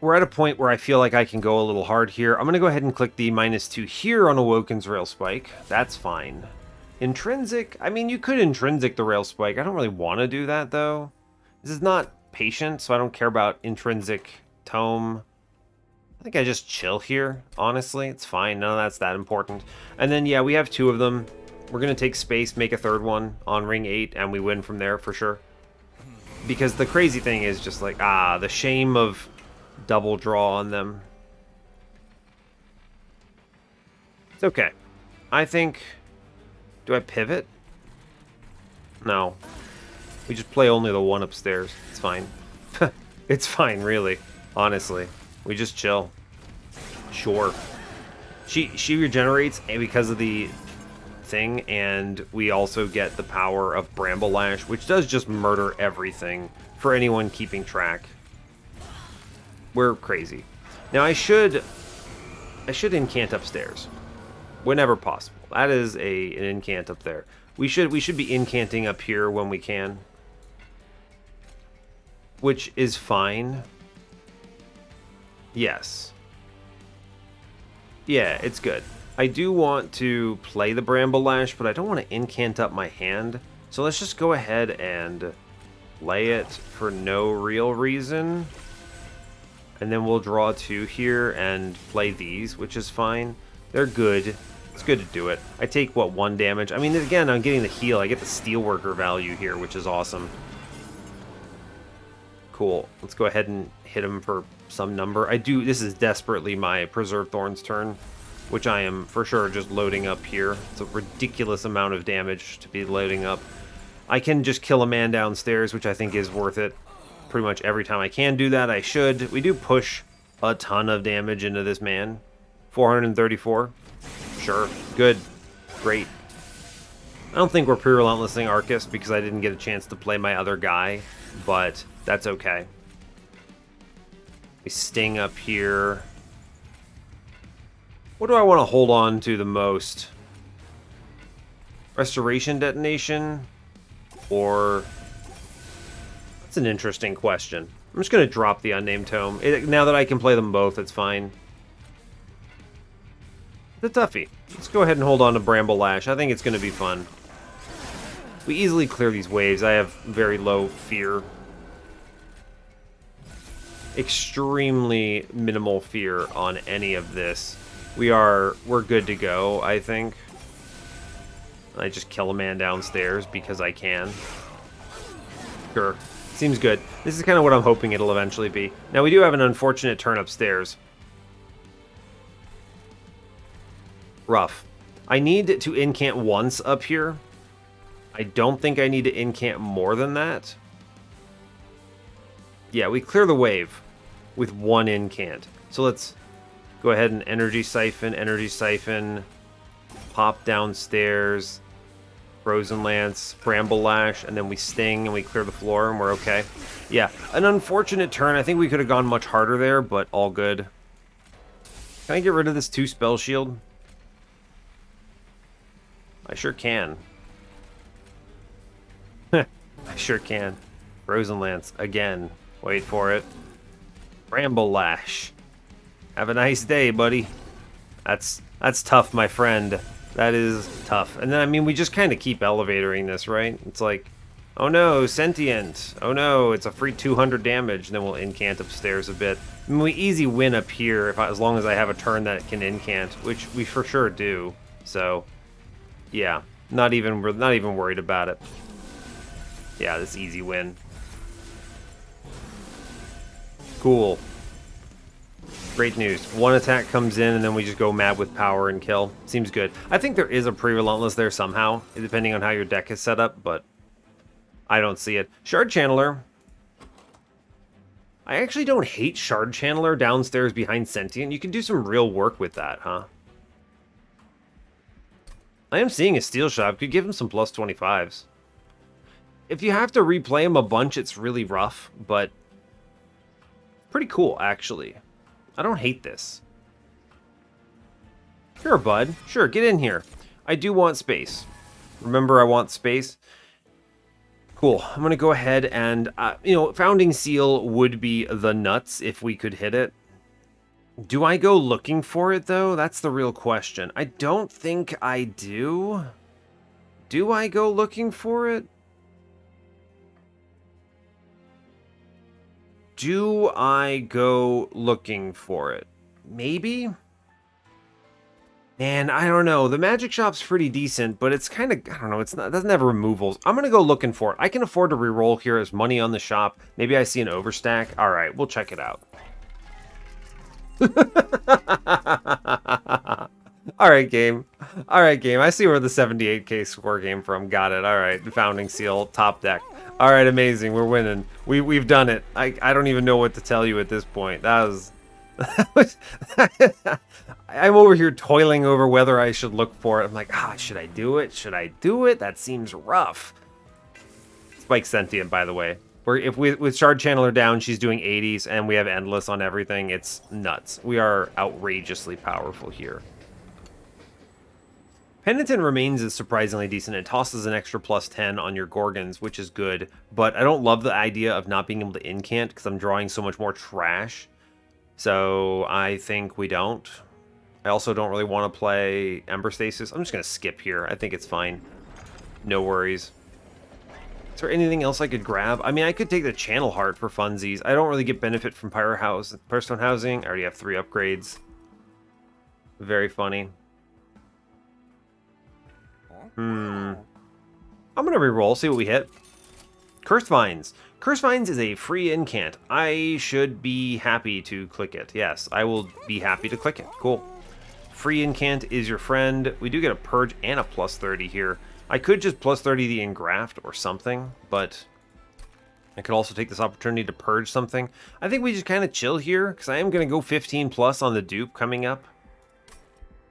We're at a point where I feel like I can go a little hard here. I'm going to go ahead and click the minus two here on Awoken's Rail Spike. That's fine. Intrinsic, I mean, you could intrinsic the rail spike. I don't really want to do that, though. This is not patient, so I don't care about intrinsic tome. I think I just chill here, honestly. It's fine. None of that's that important. And then, yeah, we have two of them. We're going to take space, make a third one on ring 8, and we win from there for sure. Because the crazy thing is just like, ah, the shame of double draw on them. It's okay. I think do I pivot? No. We just play only the one upstairs. It's fine. it's fine, really. Honestly. We just chill. Sure. She she regenerates because of the thing, and we also get the power of Bramble Lash, which does just murder everything for anyone keeping track. We're crazy. Now I should I should incant upstairs. Whenever possible. That is a an incant up there. We should we should be incanting up here when we can. Which is fine. Yes. Yeah, it's good. I do want to play the Bramble Lash, but I don't want to incant up my hand. So let's just go ahead and lay it for no real reason. And then we'll draw two here and play these, which is fine. They're good. It's good to do it. I take, what, one damage? I mean, again, I'm getting the heal. I get the Steelworker value here, which is awesome. Cool. Let's go ahead and hit him for some number. I do, this is desperately my Preserve Thorns turn, which I am for sure just loading up here. It's a ridiculous amount of damage to be loading up. I can just kill a man downstairs, which I think is worth it. Pretty much every time I can do that, I should. We do push a ton of damage into this man. 434. Sure. Good. Great. I don't think we're pre-relentlessing Arcus because I didn't get a chance to play my other guy, but that's okay. We sting up here. What do I want to hold on to the most? Restoration detonation? Or... That's an interesting question. I'm just going to drop the unnamed tome. It, now that I can play them both, it's fine. The toughie. Let's go ahead and hold on to Bramble Lash. I think it's going to be fun. We easily clear these waves. I have very low fear. Extremely minimal fear on any of this. We are, we're good to go, I think. I just kill a man downstairs because I can. Sure. Seems good. This is kind of what I'm hoping it'll eventually be. Now, we do have an unfortunate turn upstairs. Rough. I need to incant once up here. I don't think I need to incant more than that. Yeah, we clear the wave with one incant. So let's go ahead and energy siphon, energy siphon, pop downstairs, frozen lance, bramble lash, and then we sting and we clear the floor and we're okay. Yeah, an unfortunate turn. I think we could have gone much harder there, but all good. Can I get rid of this two spell shield? I sure can. I sure can. Frozen Lance, again. Wait for it. Bramble Lash. Have a nice day, buddy. That's that's tough, my friend. That is tough. And then, I mean, we just kind of keep elevatoring this, right? It's like, oh no, Sentient. Oh no, it's a free 200 damage. And then we'll incant upstairs a bit. I mean, we easy win up here if I, as long as I have a turn that can incant, which we for sure do. So, yeah, not even we're not even worried about it. Yeah, this easy win. Cool. Great news. One attack comes in, and then we just go mad with power and kill. Seems good. I think there is a pre-relentless there somehow, depending on how your deck is set up, but I don't see it. Shard Channeler. I actually don't hate Shard Channeler downstairs behind Sentient. You can do some real work with that, huh? I am seeing a Steel Shop. Could give him some plus 25s if you have to replay him a bunch, it's really rough, but pretty cool, actually. I don't hate this. Sure, bud. Sure, get in here. I do want space. Remember, I want space. Cool. I'm going to go ahead and, uh, you know, Founding Seal would be the nuts if we could hit it. Do I go looking for it, though? That's the real question. I don't think I do. Do I go looking for it? Do I go looking for it? Maybe? Man, I don't know. The magic shop's pretty decent, but it's kind of, I don't know, it's not, it doesn't have removals. I'm going to go looking for it. I can afford to re-roll here as money on the shop. Maybe I see an overstack. All right, we'll check it out. All right, game. All right, game. I see where the 78k score came from. Got it. All right, The founding seal, top deck. All right, amazing. We're winning. We we've done it. I I don't even know what to tell you at this point. That was. I'm over here toiling over whether I should look for it. I'm like, ah, should I do it? Should I do it? That seems rough. Spike sentient, by the way. We're, if we with Shard Channeler down, she's doing 80s, and we have Endless on everything. It's nuts. We are outrageously powerful here. Penitent Remains is surprisingly decent. It tosses an extra plus 10 on your Gorgons, which is good, but I don't love the idea of not being able to incant because I'm drawing so much more trash. So I think we don't. I also don't really want to play Ember Stasis. I'm just going to skip here. I think it's fine. No worries. Is there anything else I could grab? I mean, I could take the Channel Heart for funsies. I don't really get benefit from Pyro House, Pyrostone Housing. I already have three upgrades. Very funny. Hmm. I'm gonna re-roll, see what we hit. Cursed Vines. Cursed Vines is a free incant. I should be happy to click it. Yes, I will be happy to click it. Cool. Free incant is your friend. We do get a purge and a plus 30 here. I could just plus 30 the engraft or something, but I could also take this opportunity to purge something. I think we just kind of chill here, because I am going to go 15 plus on the dupe coming up.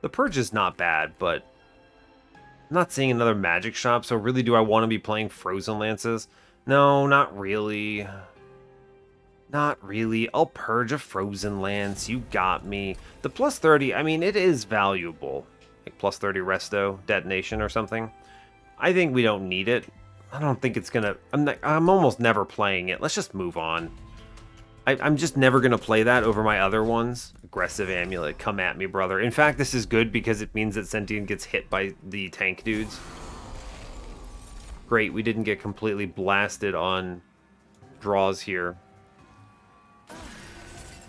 The Purge is not bad, but I'm not seeing another magic shop, so really do I want to be playing Frozen Lances? No, not really. Not really. I'll purge a Frozen Lance. You got me. The plus 30, I mean, it is valuable. Like plus 30 resto, detonation or something. I think we don't need it. I don't think it's gonna... I'm, I'm almost never playing it. Let's just move on. I, I'm just never gonna play that over my other ones. Aggressive Amulet, come at me, brother. In fact, this is good because it means that Sentient gets hit by the tank dudes. Great, we didn't get completely blasted on draws here.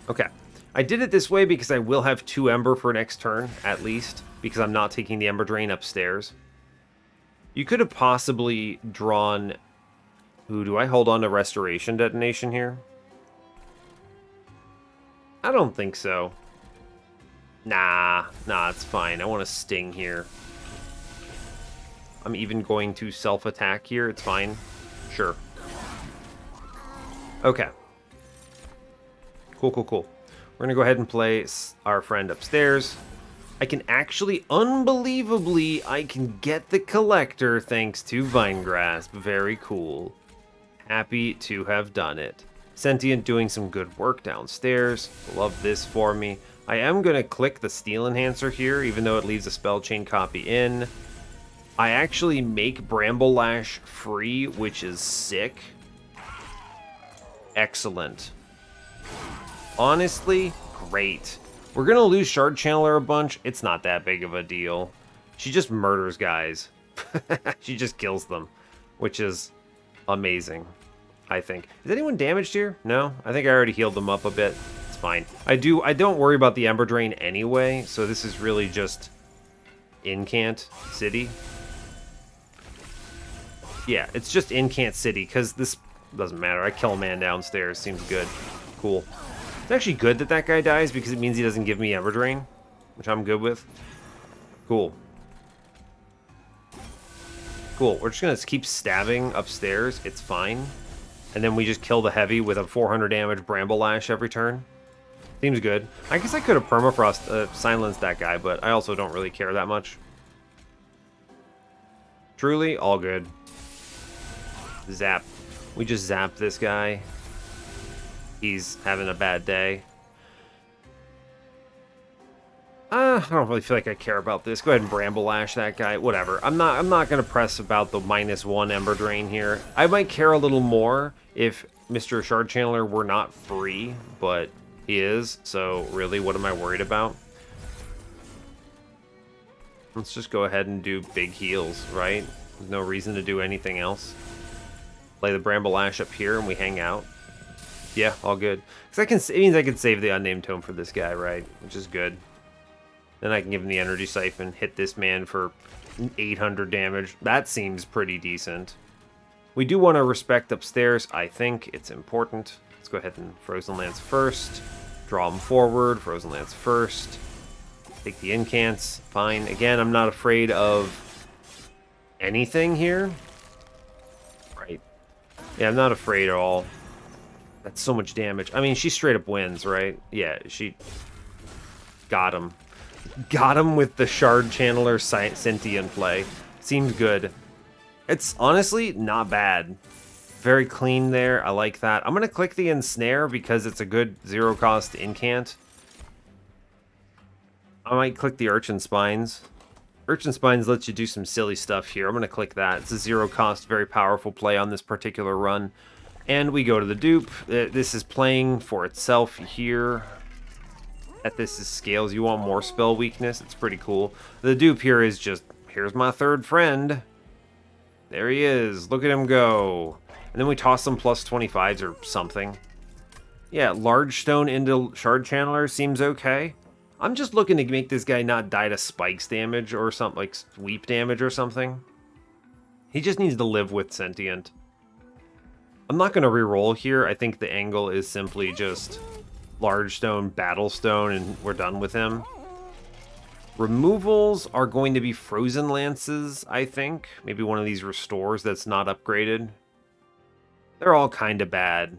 Okay. I did it this way because I will have two Ember for next turn, at least, because I'm not taking the Ember Drain upstairs. You could have possibly drawn... Who do I hold on to Restoration Detonation here? I don't think so. Nah, nah, it's fine. I want to Sting here. I'm even going to self-attack here. It's fine. Sure. Okay. Cool, cool, cool. We're going to go ahead and play our friend upstairs. I can actually, unbelievably, I can get the collector thanks to Vinegrasp. Very cool. Happy to have done it. Sentient doing some good work downstairs. Love this for me. I am going to click the Steel Enhancer here, even though it leaves a Spell Chain copy in. I actually make Bramble Lash free, which is sick. Excellent. Honestly, great. We're going to lose Shard Channeler a bunch. It's not that big of a deal. She just murders guys. she just kills them, which is amazing, I think. Is anyone damaged here? No? I think I already healed them up a bit. It's fine. I do. I don't worry about the Ember Drain anyway, so this is really just Incant City. Yeah, it's just Incant City, because this doesn't matter. I kill a man downstairs. Seems good. Cool. It's actually good that that guy dies because it means he doesn't give me Ember Drain, which I'm good with. Cool. Cool. We're just going to keep stabbing upstairs. It's fine. And then we just kill the heavy with a 400 damage Bramble Lash every turn. Seems good. I guess I could have Permafrost uh, silenced that guy, but I also don't really care that much. Truly, all good. Zap. We just zap this guy he's having a bad day. Uh, I don't really feel like I care about this. Go ahead and Bramble Lash that guy. Whatever. I'm not I'm not gonna press about the minus one Ember Drain here. I might care a little more if Mr. Shard Channeler were not free, but he is, so really what am I worried about? Let's just go ahead and do big heals, right? There's no reason to do anything else. Play the Bramble Lash up here and we hang out. Yeah, all good. Because I can, it means I can save the unnamed tome for this guy, right? Which is good. Then I can give him the energy siphon, hit this man for 800 damage. That seems pretty decent. We do want to respect upstairs. I think it's important. Let's go ahead and Frozen Lance first. Draw him forward. Frozen Lance first. Take the incants. Fine. Again, I'm not afraid of anything here. Right. Yeah, I'm not afraid at all. That's so much damage. I mean, she straight up wins, right? Yeah, she got him. Got him with the Shard Channeler Sentient play. Seems good. It's honestly not bad. Very clean there. I like that. I'm going to click the Ensnare because it's a good zero-cost incant. I might click the Urchin Spines. Urchin Spines lets you do some silly stuff here. I'm going to click that. It's a zero-cost, very powerful play on this particular run. And we go to the dupe. Uh, this is playing for itself here. At this is scales. You want more spell weakness? It's pretty cool. The dupe here is just, here's my third friend. There he is. Look at him go. And then we toss some plus 25s or something. Yeah, large stone into shard channeler seems okay. I'm just looking to make this guy not die to spikes damage or something like sweep damage or something. He just needs to live with sentient. I'm not going to re-roll here. I think the angle is simply just large stone, battle stone, and we're done with him. Removals are going to be frozen lances, I think. Maybe one of these restores that's not upgraded. They're all kind of bad.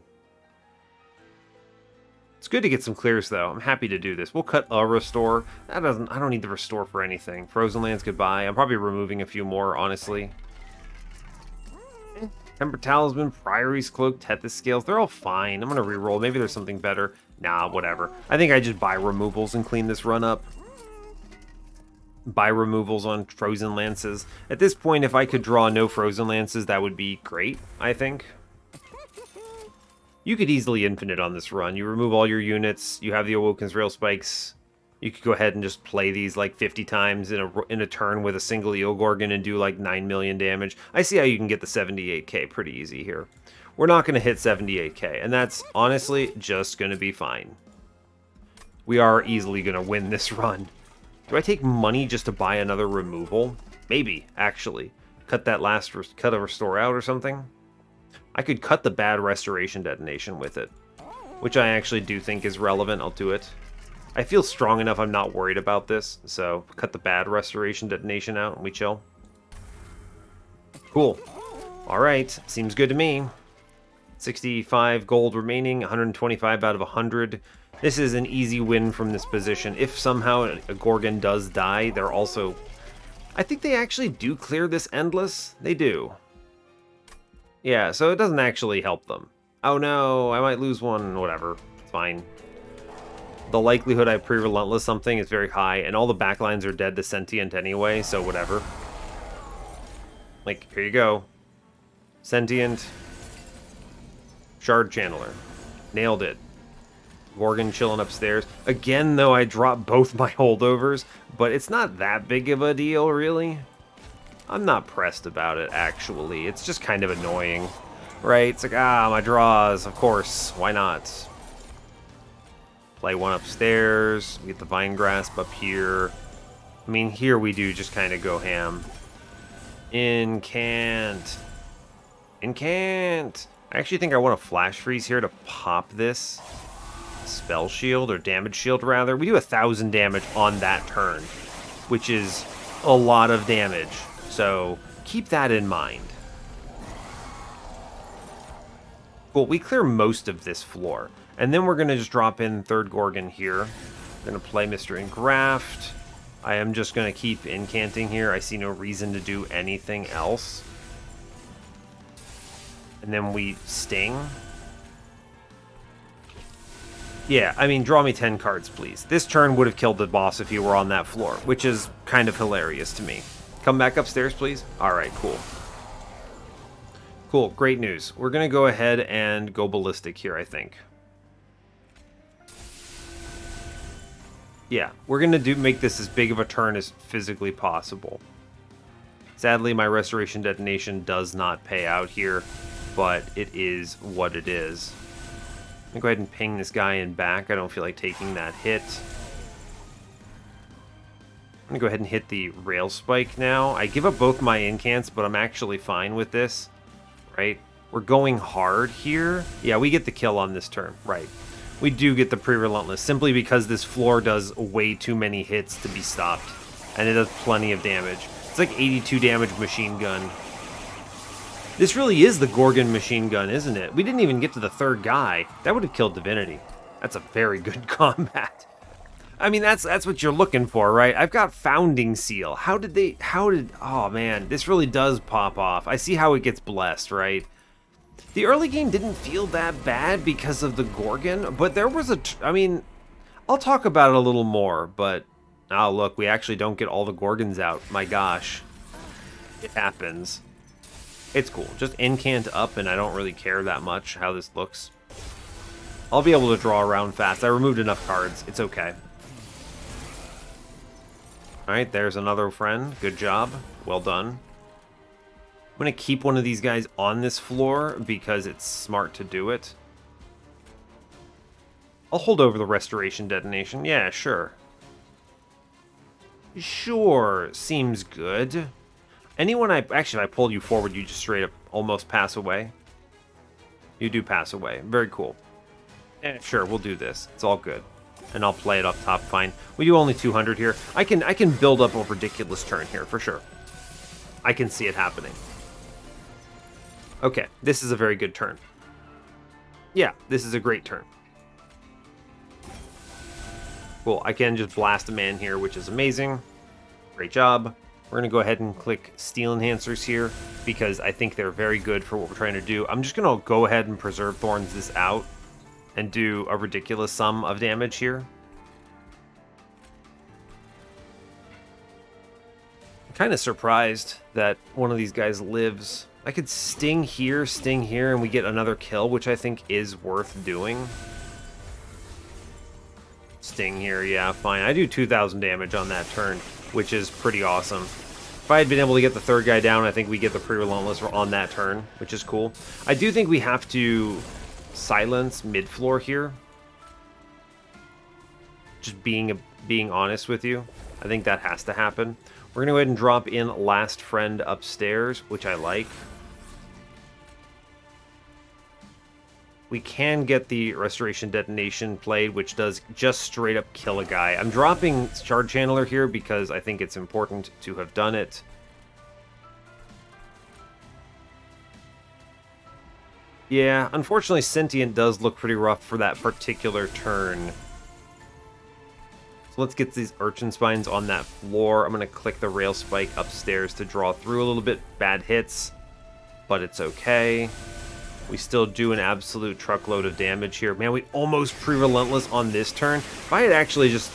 It's good to get some clears, though. I'm happy to do this. We'll cut a restore. That doesn't... I don't need the restore for anything. Frozen Lance, goodbye. I'm probably removing a few more, honestly. Temper Talisman, Priory's Cloak, Tethys Scales, they're all fine. I'm going to re-roll. Maybe there's something better. Nah, whatever. I think I just buy removals and clean this run up. Buy removals on Frozen Lances. At this point, if I could draw no Frozen Lances, that would be great, I think. You could easily infinite on this run. You remove all your units, you have the Awoken's Rail Spikes, you could go ahead and just play these like 50 times in a, in a turn with a single Eel Gorgon and do like 9 million damage. I see how you can get the 78k pretty easy here. We're not going to hit 78k, and that's honestly just going to be fine. We are easily going to win this run. Do I take money just to buy another removal? Maybe, actually. Cut that last, cut a restore out or something? I could cut the bad restoration detonation with it, which I actually do think is relevant. I'll do it. I feel strong enough I'm not worried about this, so cut the bad restoration detonation out and we chill. Cool. Alright, seems good to me. 65 gold remaining, 125 out of 100. This is an easy win from this position. If somehow a Gorgon does die, they're also... I think they actually do clear this Endless. They do. Yeah, so it doesn't actually help them. Oh no, I might lose one, whatever. It's fine the likelihood I pre-relentless something is very high, and all the backlines are dead to sentient anyway, so whatever. Like, here you go. Sentient. Shard Channeler. Nailed it. Gorgon chilling upstairs. Again, though, I dropped both my holdovers, but it's not that big of a deal, really. I'm not pressed about it, actually. It's just kind of annoying, right? It's like, ah, my draws, of course. Why not? Play one upstairs. We get the Vine Grasp up here. I mean, here we do just kind of go ham. Incant. Incant. I actually think I want a Flash Freeze here to pop this. Spell Shield, or Damage Shield, rather. We do a thousand damage on that turn, which is a lot of damage. So keep that in mind. Well, we clear most of this floor. And then we're to just drop in third Gorgon here. Going to play Mr. Engraft. I am just to keep incanting here. I see no reason to do anything else. And then we Sting. Yeah, I mean, draw me 10 cards, please. This turn would have killed the boss if you were on that floor, which is kind of hilarious to me. Come back upstairs, please. All right, cool. Cool, great news. We're going to go ahead and go ballistic here, I think. Yeah, we're gonna do make this as big of a turn as physically possible. Sadly, my restoration detonation does not pay out here, but it is what it is. I'm gonna go ahead and ping this guy in back. I don't feel like taking that hit. I'm gonna go ahead and hit the rail spike now. I give up both my incants, but I'm actually fine with this, right? We're going hard here. Yeah, we get the kill on this turn, right we do get the pre-relentless, simply because this floor does way too many hits to be stopped. And it does plenty of damage. It's like 82 damage machine gun. This really is the Gorgon machine gun, isn't it? We didn't even get to the third guy. That would have killed Divinity. That's a very good combat. I mean, that's that's what you're looking for, right? I've got Founding Seal. How did they, how did, oh man, this really does pop off. I see how it gets blessed, right? The early game didn't feel that bad because of the Gorgon, but there was a. I mean, I'll talk about it a little more, but... Oh, look, we actually don't get all the Gorgons out. My gosh. It happens. It's cool. Just incant up, and I don't really care that much how this looks. I'll be able to draw around fast. I removed enough cards. It's okay. Alright, there's another friend. Good job. Well done. I'm going to keep one of these guys on this floor because it's smart to do it. I'll hold over the restoration detonation. Yeah, sure. Sure, seems good. Anyone I... Actually, if I pulled you forward, you just straight up almost pass away. You do pass away. Very cool. Eh, sure, we'll do this. It's all good. And I'll play it up top fine. We do only 200 here. I can I can build up a ridiculous turn here, for sure. I can see it happening. Okay, this is a very good turn. Yeah, this is a great turn. Cool, I can just blast a man here, which is amazing. Great job. We're going to go ahead and click Steel Enhancers here because I think they're very good for what we're trying to do. I'm just going to go ahead and Preserve Thorns this out and do a ridiculous sum of damage here. I'm kind of surprised that one of these guys lives. I could sting here, sting here, and we get another kill, which I think is worth doing. Sting here, yeah, fine. I do 2,000 damage on that turn which is pretty awesome. If I had been able to get the third guy down, I think we get the pre-relentless on that turn, which is cool. I do think we have to silence mid-floor here. Just being being honest with you. I think that has to happen. We're going to go ahead and drop in Last Friend upstairs, which I like. We can get the Restoration Detonation played, which does just straight up kill a guy. I'm dropping Shard Channeler here because I think it's important to have done it. Yeah, unfortunately Sentient does look pretty rough for that particular turn. So let's get these Urchin Spines on that floor. I'm going to click the Rail Spike upstairs to draw through a little bit. Bad hits, but it's okay. We still do an absolute truckload of damage here. Man, we almost pre-relentless on this turn. If I had actually just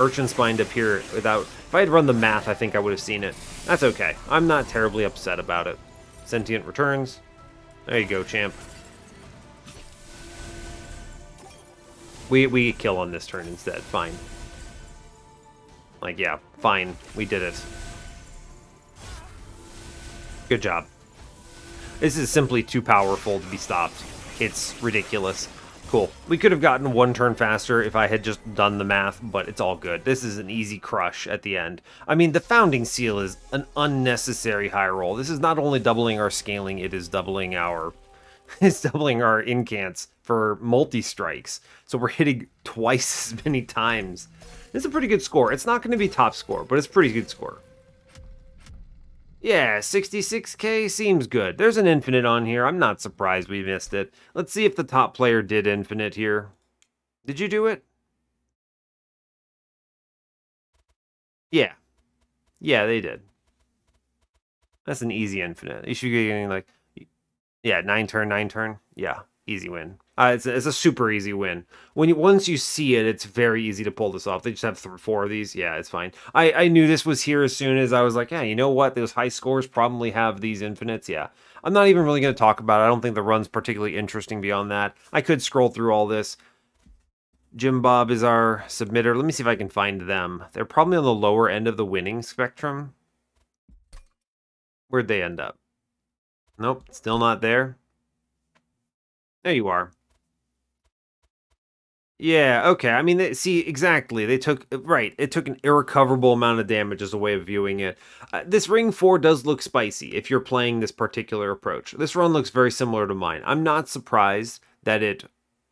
Urchin Spined up here without... If I had run the math, I think I would have seen it. That's okay. I'm not terribly upset about it. Sentient returns. There you go, champ. We, we kill on this turn instead. Fine. Like, yeah, fine. We did it. Good job. This is simply too powerful to be stopped. It's ridiculous. Cool. We could have gotten one turn faster if I had just done the math, but it's all good. This is an easy crush at the end. I mean, the Founding Seal is an unnecessary high roll. This is not only doubling our scaling, it is doubling our... it's doubling our incants for multi-strikes. So we're hitting twice as many times. It's a pretty good score. It's not going to be top score, but it's pretty good score. Yeah, 66k seems good. There's an infinite on here. I'm not surprised we missed it. Let's see if the top player did infinite here. Did you do it? Yeah. Yeah, they did. That's an easy infinite. You should be getting like, yeah, nine turn, nine turn. Yeah, easy win. Uh, it's, a, it's a super easy win. When you once you see it, it's very easy to pull this off. They just have th- four of these. Yeah, it's fine. I, I knew this was here as soon as I was like, yeah, you know what? Those high scores probably have these infinites. Yeah, I'm not even really going to talk about it. I don't think the run's particularly interesting beyond that. I could scroll through all this. Jim Bob is our submitter. Let me see if I can find them. They're probably on the lower end of the winning spectrum. Where'd they end up? Nope, still not there. There you are. Yeah, okay. I mean, they, see, exactly. They took, uh, right, it took an irrecoverable amount of damage as a way of viewing it. Uh, this Ring 4 does look spicy if you're playing this particular approach. This run looks very similar to mine. I'm not surprised that it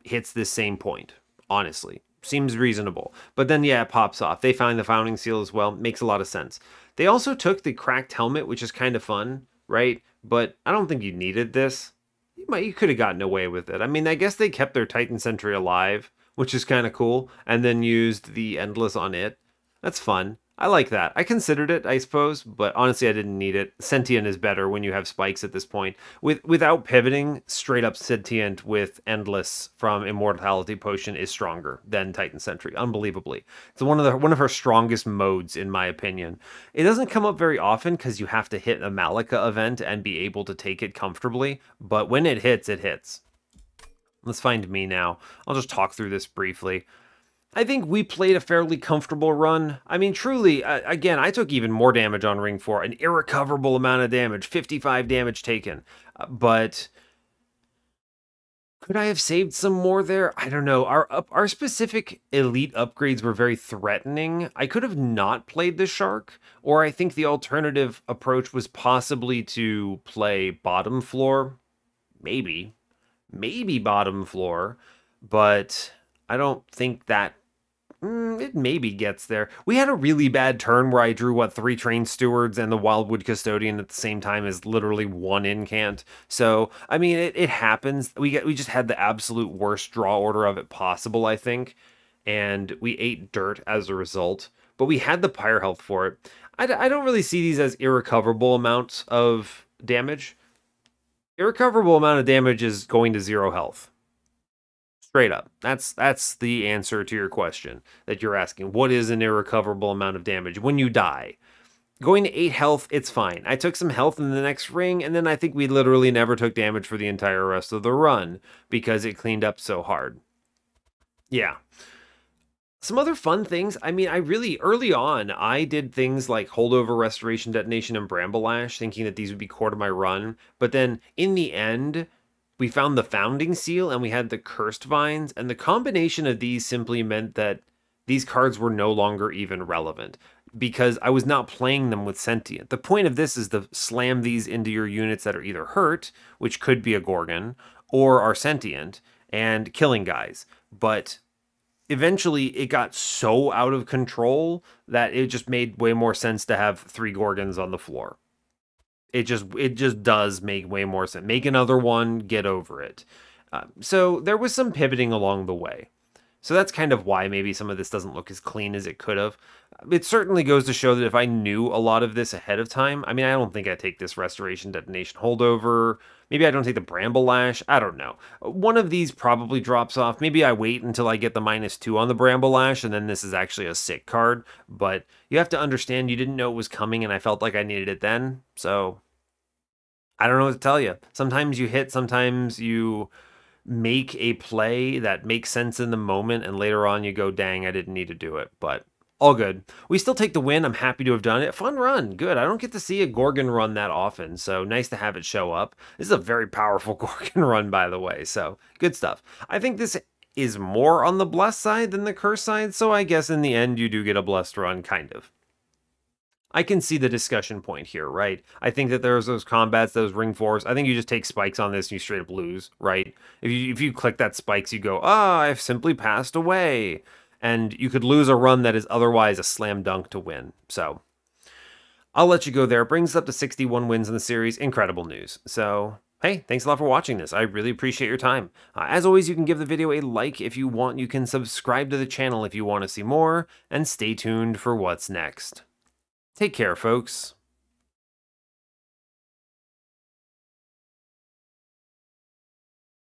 hits this same point, honestly. Seems reasonable. But then, yeah, it pops off. They find the Founding Seal as well. Makes a lot of sense. They also took the cracked helmet, which is kind of fun, right? But I don't think you needed this. You might, you could have gotten away with it. I mean, I guess they kept their Titan Sentry alive which is kind of cool, and then used the Endless on it. That's fun. I like that. I considered it, I suppose, but honestly, I didn't need it. Sentient is better when you have spikes at this point. With without pivoting, straight up Sentient with Endless from Immortality Potion is stronger than Titan Sentry. Unbelievably, it's one of the one of her strongest modes, in my opinion. It doesn't come up very often because you have to hit a Malika event and be able to take it comfortably. But when it hits, it hits. Let's find me now. I'll just talk through this briefly. I think we played a fairly comfortable run. I mean, truly, uh, again, I took even more damage on Ring 4, an irrecoverable amount of damage, 55 damage taken. Uh, but could I have saved some more there? I don't know. Our our specific elite upgrades were very threatening. I could have not played the shark, or I think the alternative approach was possibly to play bottom floor. Maybe maybe bottom floor, but I don't think that mm, it maybe gets there. We had a really bad turn where I drew what three train stewards and the wildwood custodian at the same time as literally one incant. So I mean, it, it happens. We get we just had the absolute worst draw order of it possible. I think. and we ate dirt as a result, but we had the pyre health for it. I, I don't really see these as irrecoverable amounts of damage. Irrecoverable amount of damage is going to zero health. Straight up. That's that's the answer to your question that you're asking. What is an irrecoverable amount of damage when you die? Going to 8 health, it's fine. I took some health in the next ring, and then I think we literally never took damage for the entire rest of the run because it cleaned up so hard. Yeah. Some other fun things. I mean, I really, early on, I did things like holdover, restoration, detonation, and bramble lash, thinking that these would be core to my run. But then in the end, we found the founding seal and we had the cursed vines, and the combination of these simply meant that these cards were no longer even relevant because I was not playing them with sentient. The point of this is to slam these into your units that are either hurt, which could be a Gorgon, or are sentient, and killing guys. But eventually it got so out of control that it just made way more sense to have three Gorgons on the floor. It just it just does make way more sense. Make another one, get over it. Uh, so there was some pivoting along the way. So that's kind of why maybe some of this doesn't look as clean as it could have. It certainly goes to show that if I knew a lot of this ahead of time, I mean, I don't think I take this restoration detonation holdover. Maybe I don't take the bramble lash. I don't know. One of these probably drops off. Maybe I wait until I get the minus two on the bramble lash, and then this is actually a sick card. But you have to understand you didn't know it was coming, and I felt like I needed it then. So I don't know what to tell you. Sometimes you hit, sometimes you make a play that makes sense in the moment and later on you go dang i didn't need to do it but all good we still take the win i'm happy to have done it fun run good i don't get to see a gorgon run that often so nice to have it show up this is a very powerful gorgon run by the way so good stuff i think this is more on the blessed side than the curse side so i guess in the end you do get a blessed run kind of I can see the discussion point here, right? I think that there's those combats, those ring fours. I think you just take spikes on this and you straight up lose, right? If you if you click that spikes, you go, ah, oh, I've simply passed away. And you could lose a run that is otherwise a slam dunk to win. So I'll let you go there. It brings up to 61 wins in the series. Incredible news. So Hey, thanks a lot for watching this. I really appreciate your time. Uh, as always, you can give the video a like if you want. You can subscribe to the channel if you want to see more. And stay tuned for what's next. Take care, folks.